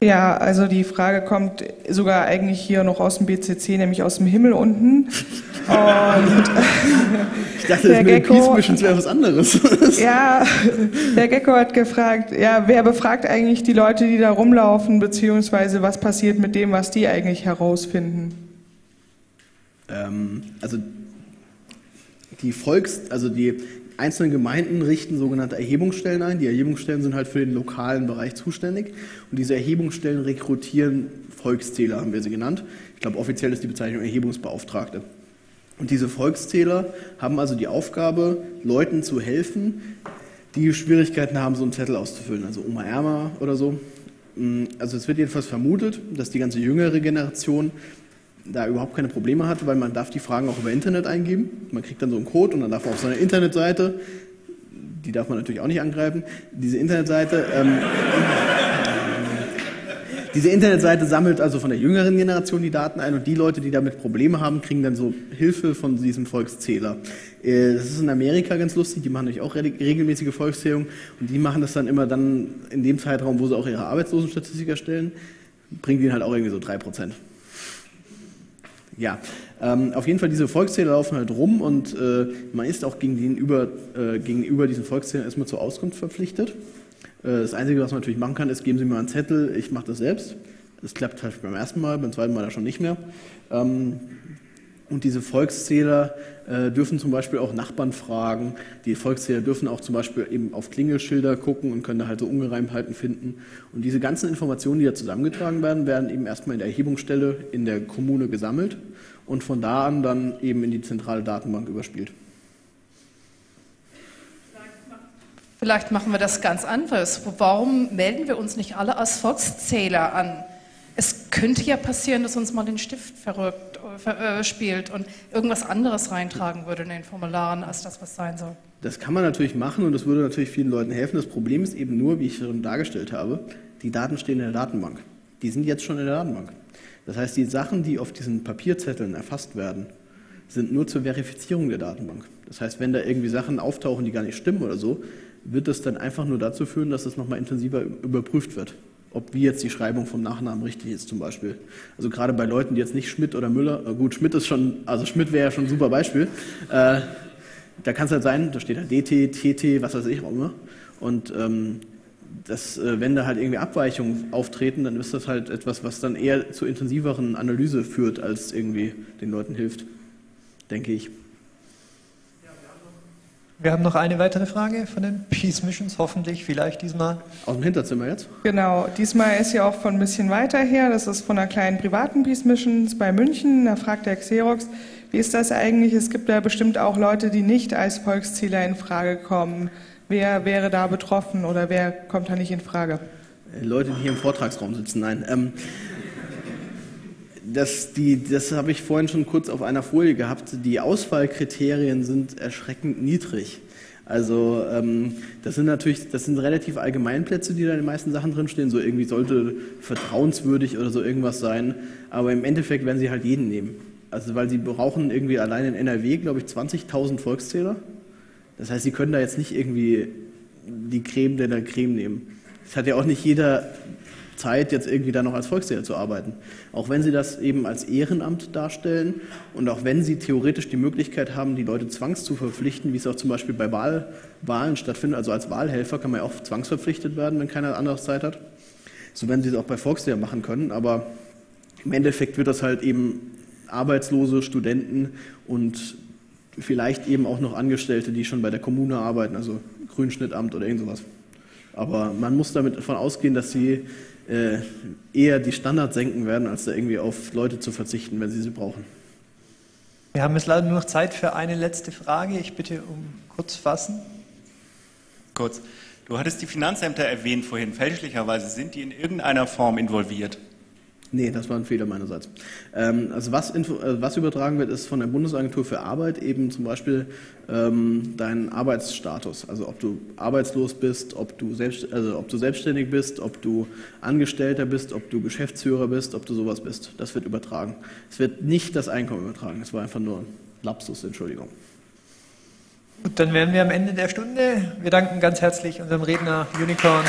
Ja, also die Frage kommt sogar eigentlich hier noch aus dem BCC, nämlich aus dem Himmel unten. Und ich dachte, das mit Gecko, den Peace Missions wäre was anderes. ja, der Gecko hat gefragt, ja, wer befragt eigentlich die Leute, die da rumlaufen, beziehungsweise was passiert mit dem, was die eigentlich herausfinden? Ähm, also die Volks, also die einzelne Gemeinden richten sogenannte Erhebungsstellen ein. Die Erhebungsstellen sind halt für den lokalen Bereich zuständig. Und diese Erhebungsstellen rekrutieren Volkszähler, haben wir sie genannt. Ich glaube, offiziell ist die Bezeichnung Erhebungsbeauftragte. Und diese Volkszähler haben also die Aufgabe, Leuten zu helfen, die Schwierigkeiten haben, so einen Zettel auszufüllen, also Oma Erma oder so. Mm, also es wird jedenfalls vermutet, dass die ganze jüngere Generation da überhaupt keine Probleme hat, weil man darf die Fragen auch über Internet eingeben. Man kriegt dann so einen Code und dann darf man auf seiner Internetseite, die darf man natürlich auch nicht angreifen, diese Internetseite, ähm, diese Internetseite sammelt also von der jüngeren Generation die Daten ein und die Leute, die damit Probleme haben, kriegen dann so Hilfe von diesem Volkszähler. Äh, das ist in Amerika ganz lustig, die machen natürlich auch regelmäßige Volkszählungen und die machen das dann immer dann in dem Zeitraum, wo sie auch ihre Arbeitslosenstatistik erstellen, bringen die halt auch irgendwie so drei Prozent. Ja, ähm, auf jeden Fall, diese Volkszähler laufen halt rum und äh, man ist auch gegenüber, äh, gegenüber diesen Volkszählern erstmal zur Auskunft verpflichtet. Äh, das Einzige, was man natürlich machen kann, ist, geben Sie mir einen Zettel, ich mache das selbst. Das klappt halt beim ersten Mal, beim zweiten Mal dann schon nicht mehr. Ähm, und diese Volkszähler äh, dürfen zum Beispiel auch Nachbarn fragen. Die Volkszähler dürfen auch zum Beispiel eben auf Klingelschilder gucken und können da halt so Ungereimtheiten finden. Und diese ganzen Informationen, die da zusammengetragen werden, werden eben erstmal in der Erhebungsstelle in der Kommune gesammelt und von da an dann eben in die zentrale Datenbank überspielt. Vielleicht machen wir das ganz anders. Warum melden wir uns nicht alle als Volkszähler an? Es könnte ja passieren, dass uns mal den Stift verrückt äh, spielt und irgendwas anderes reintragen würde in den Formularen, als das, was sein soll. Das kann man natürlich machen und das würde natürlich vielen Leuten helfen. Das Problem ist eben nur, wie ich schon dargestellt habe, die Daten stehen in der Datenbank. Die sind jetzt schon in der Datenbank. Das heißt, die Sachen, die auf diesen Papierzetteln erfasst werden, sind nur zur Verifizierung der Datenbank. Das heißt, wenn da irgendwie Sachen auftauchen, die gar nicht stimmen oder so, wird das dann einfach nur dazu führen, dass das nochmal intensiver überprüft wird ob wie jetzt die Schreibung vom Nachnamen richtig ist zum Beispiel. Also gerade bei Leuten, die jetzt nicht Schmidt oder Müller, gut, Schmidt ist schon, also Schmidt wäre ja schon ein super Beispiel, äh, da kann es halt sein, da steht halt DT, TT, was weiß ich auch immer. Und ähm, das, äh, wenn da halt irgendwie Abweichungen auftreten, dann ist das halt etwas, was dann eher zu intensiveren Analyse führt, als irgendwie den Leuten hilft, denke ich. Wir haben noch eine weitere Frage von den Peace Missions, hoffentlich, vielleicht diesmal. Aus dem Hinterzimmer jetzt? Genau, diesmal ist ja auch von ein bisschen weiter her. Das ist von einer kleinen privaten Peace Missions bei München. Da fragt der Xerox, wie ist das eigentlich? Es gibt ja bestimmt auch Leute, die nicht als Volkszähler in Frage kommen. Wer wäre da betroffen oder wer kommt da nicht in Frage? Leute, die hier im Vortragsraum sitzen, nein. Ähm, das, das habe ich vorhin schon kurz auf einer Folie gehabt. Die Auswahlkriterien sind erschreckend niedrig. Also ähm, das sind natürlich, das sind relativ Allgemeinplätze, die da in den meisten Sachen drinstehen. So irgendwie sollte vertrauenswürdig oder so irgendwas sein. Aber im Endeffekt werden sie halt jeden nehmen. Also weil sie brauchen irgendwie allein in NRW, glaube ich, 20.000 Volkszähler. Das heißt, sie können da jetzt nicht irgendwie die Creme der Creme nehmen. Es hat ja auch nicht jeder Zeit, jetzt irgendwie da noch als Volkszähler zu arbeiten. Auch wenn sie das eben als Ehrenamt darstellen und auch wenn sie theoretisch die Möglichkeit haben, die Leute zwangs zu verpflichten, wie es auch zum Beispiel bei Wahl, Wahlen stattfindet, also als Wahlhelfer kann man ja auch zwangsverpflichtet werden, wenn keiner anderes Zeit hat. So werden sie es auch bei Volkszähler machen können, aber im Endeffekt wird das halt eben Arbeitslose, Studenten und vielleicht eben auch noch Angestellte, die schon bei der Kommune arbeiten, also Grünschnittamt oder irgend sowas. Aber man muss damit davon ausgehen, dass sie äh, eher die Standards senken werden, als da irgendwie auf Leute zu verzichten, wenn sie sie brauchen. Wir haben jetzt leider nur noch Zeit für eine letzte Frage. Ich bitte um kurz fassen. Kurz. Du hattest die Finanzämter erwähnt vorhin. Fälschlicherweise sind die in irgendeiner Form involviert? Nee, das war ein Fehler meinerseits. Ähm, also was, äh, was, übertragen wird, ist von der Bundesagentur für Arbeit eben zum Beispiel ähm, dein Arbeitsstatus. Also ob du arbeitslos bist, ob du, selbst, also ob du selbstständig bist, ob du Angestellter bist, ob du Geschäftsführer bist, ob du sowas bist. Das wird übertragen. Es wird nicht das Einkommen übertragen. Es war einfach nur ein Lapsus, Entschuldigung. Gut, dann wären wir am Ende der Stunde. Wir danken ganz herzlich unserem Redner Unicorn.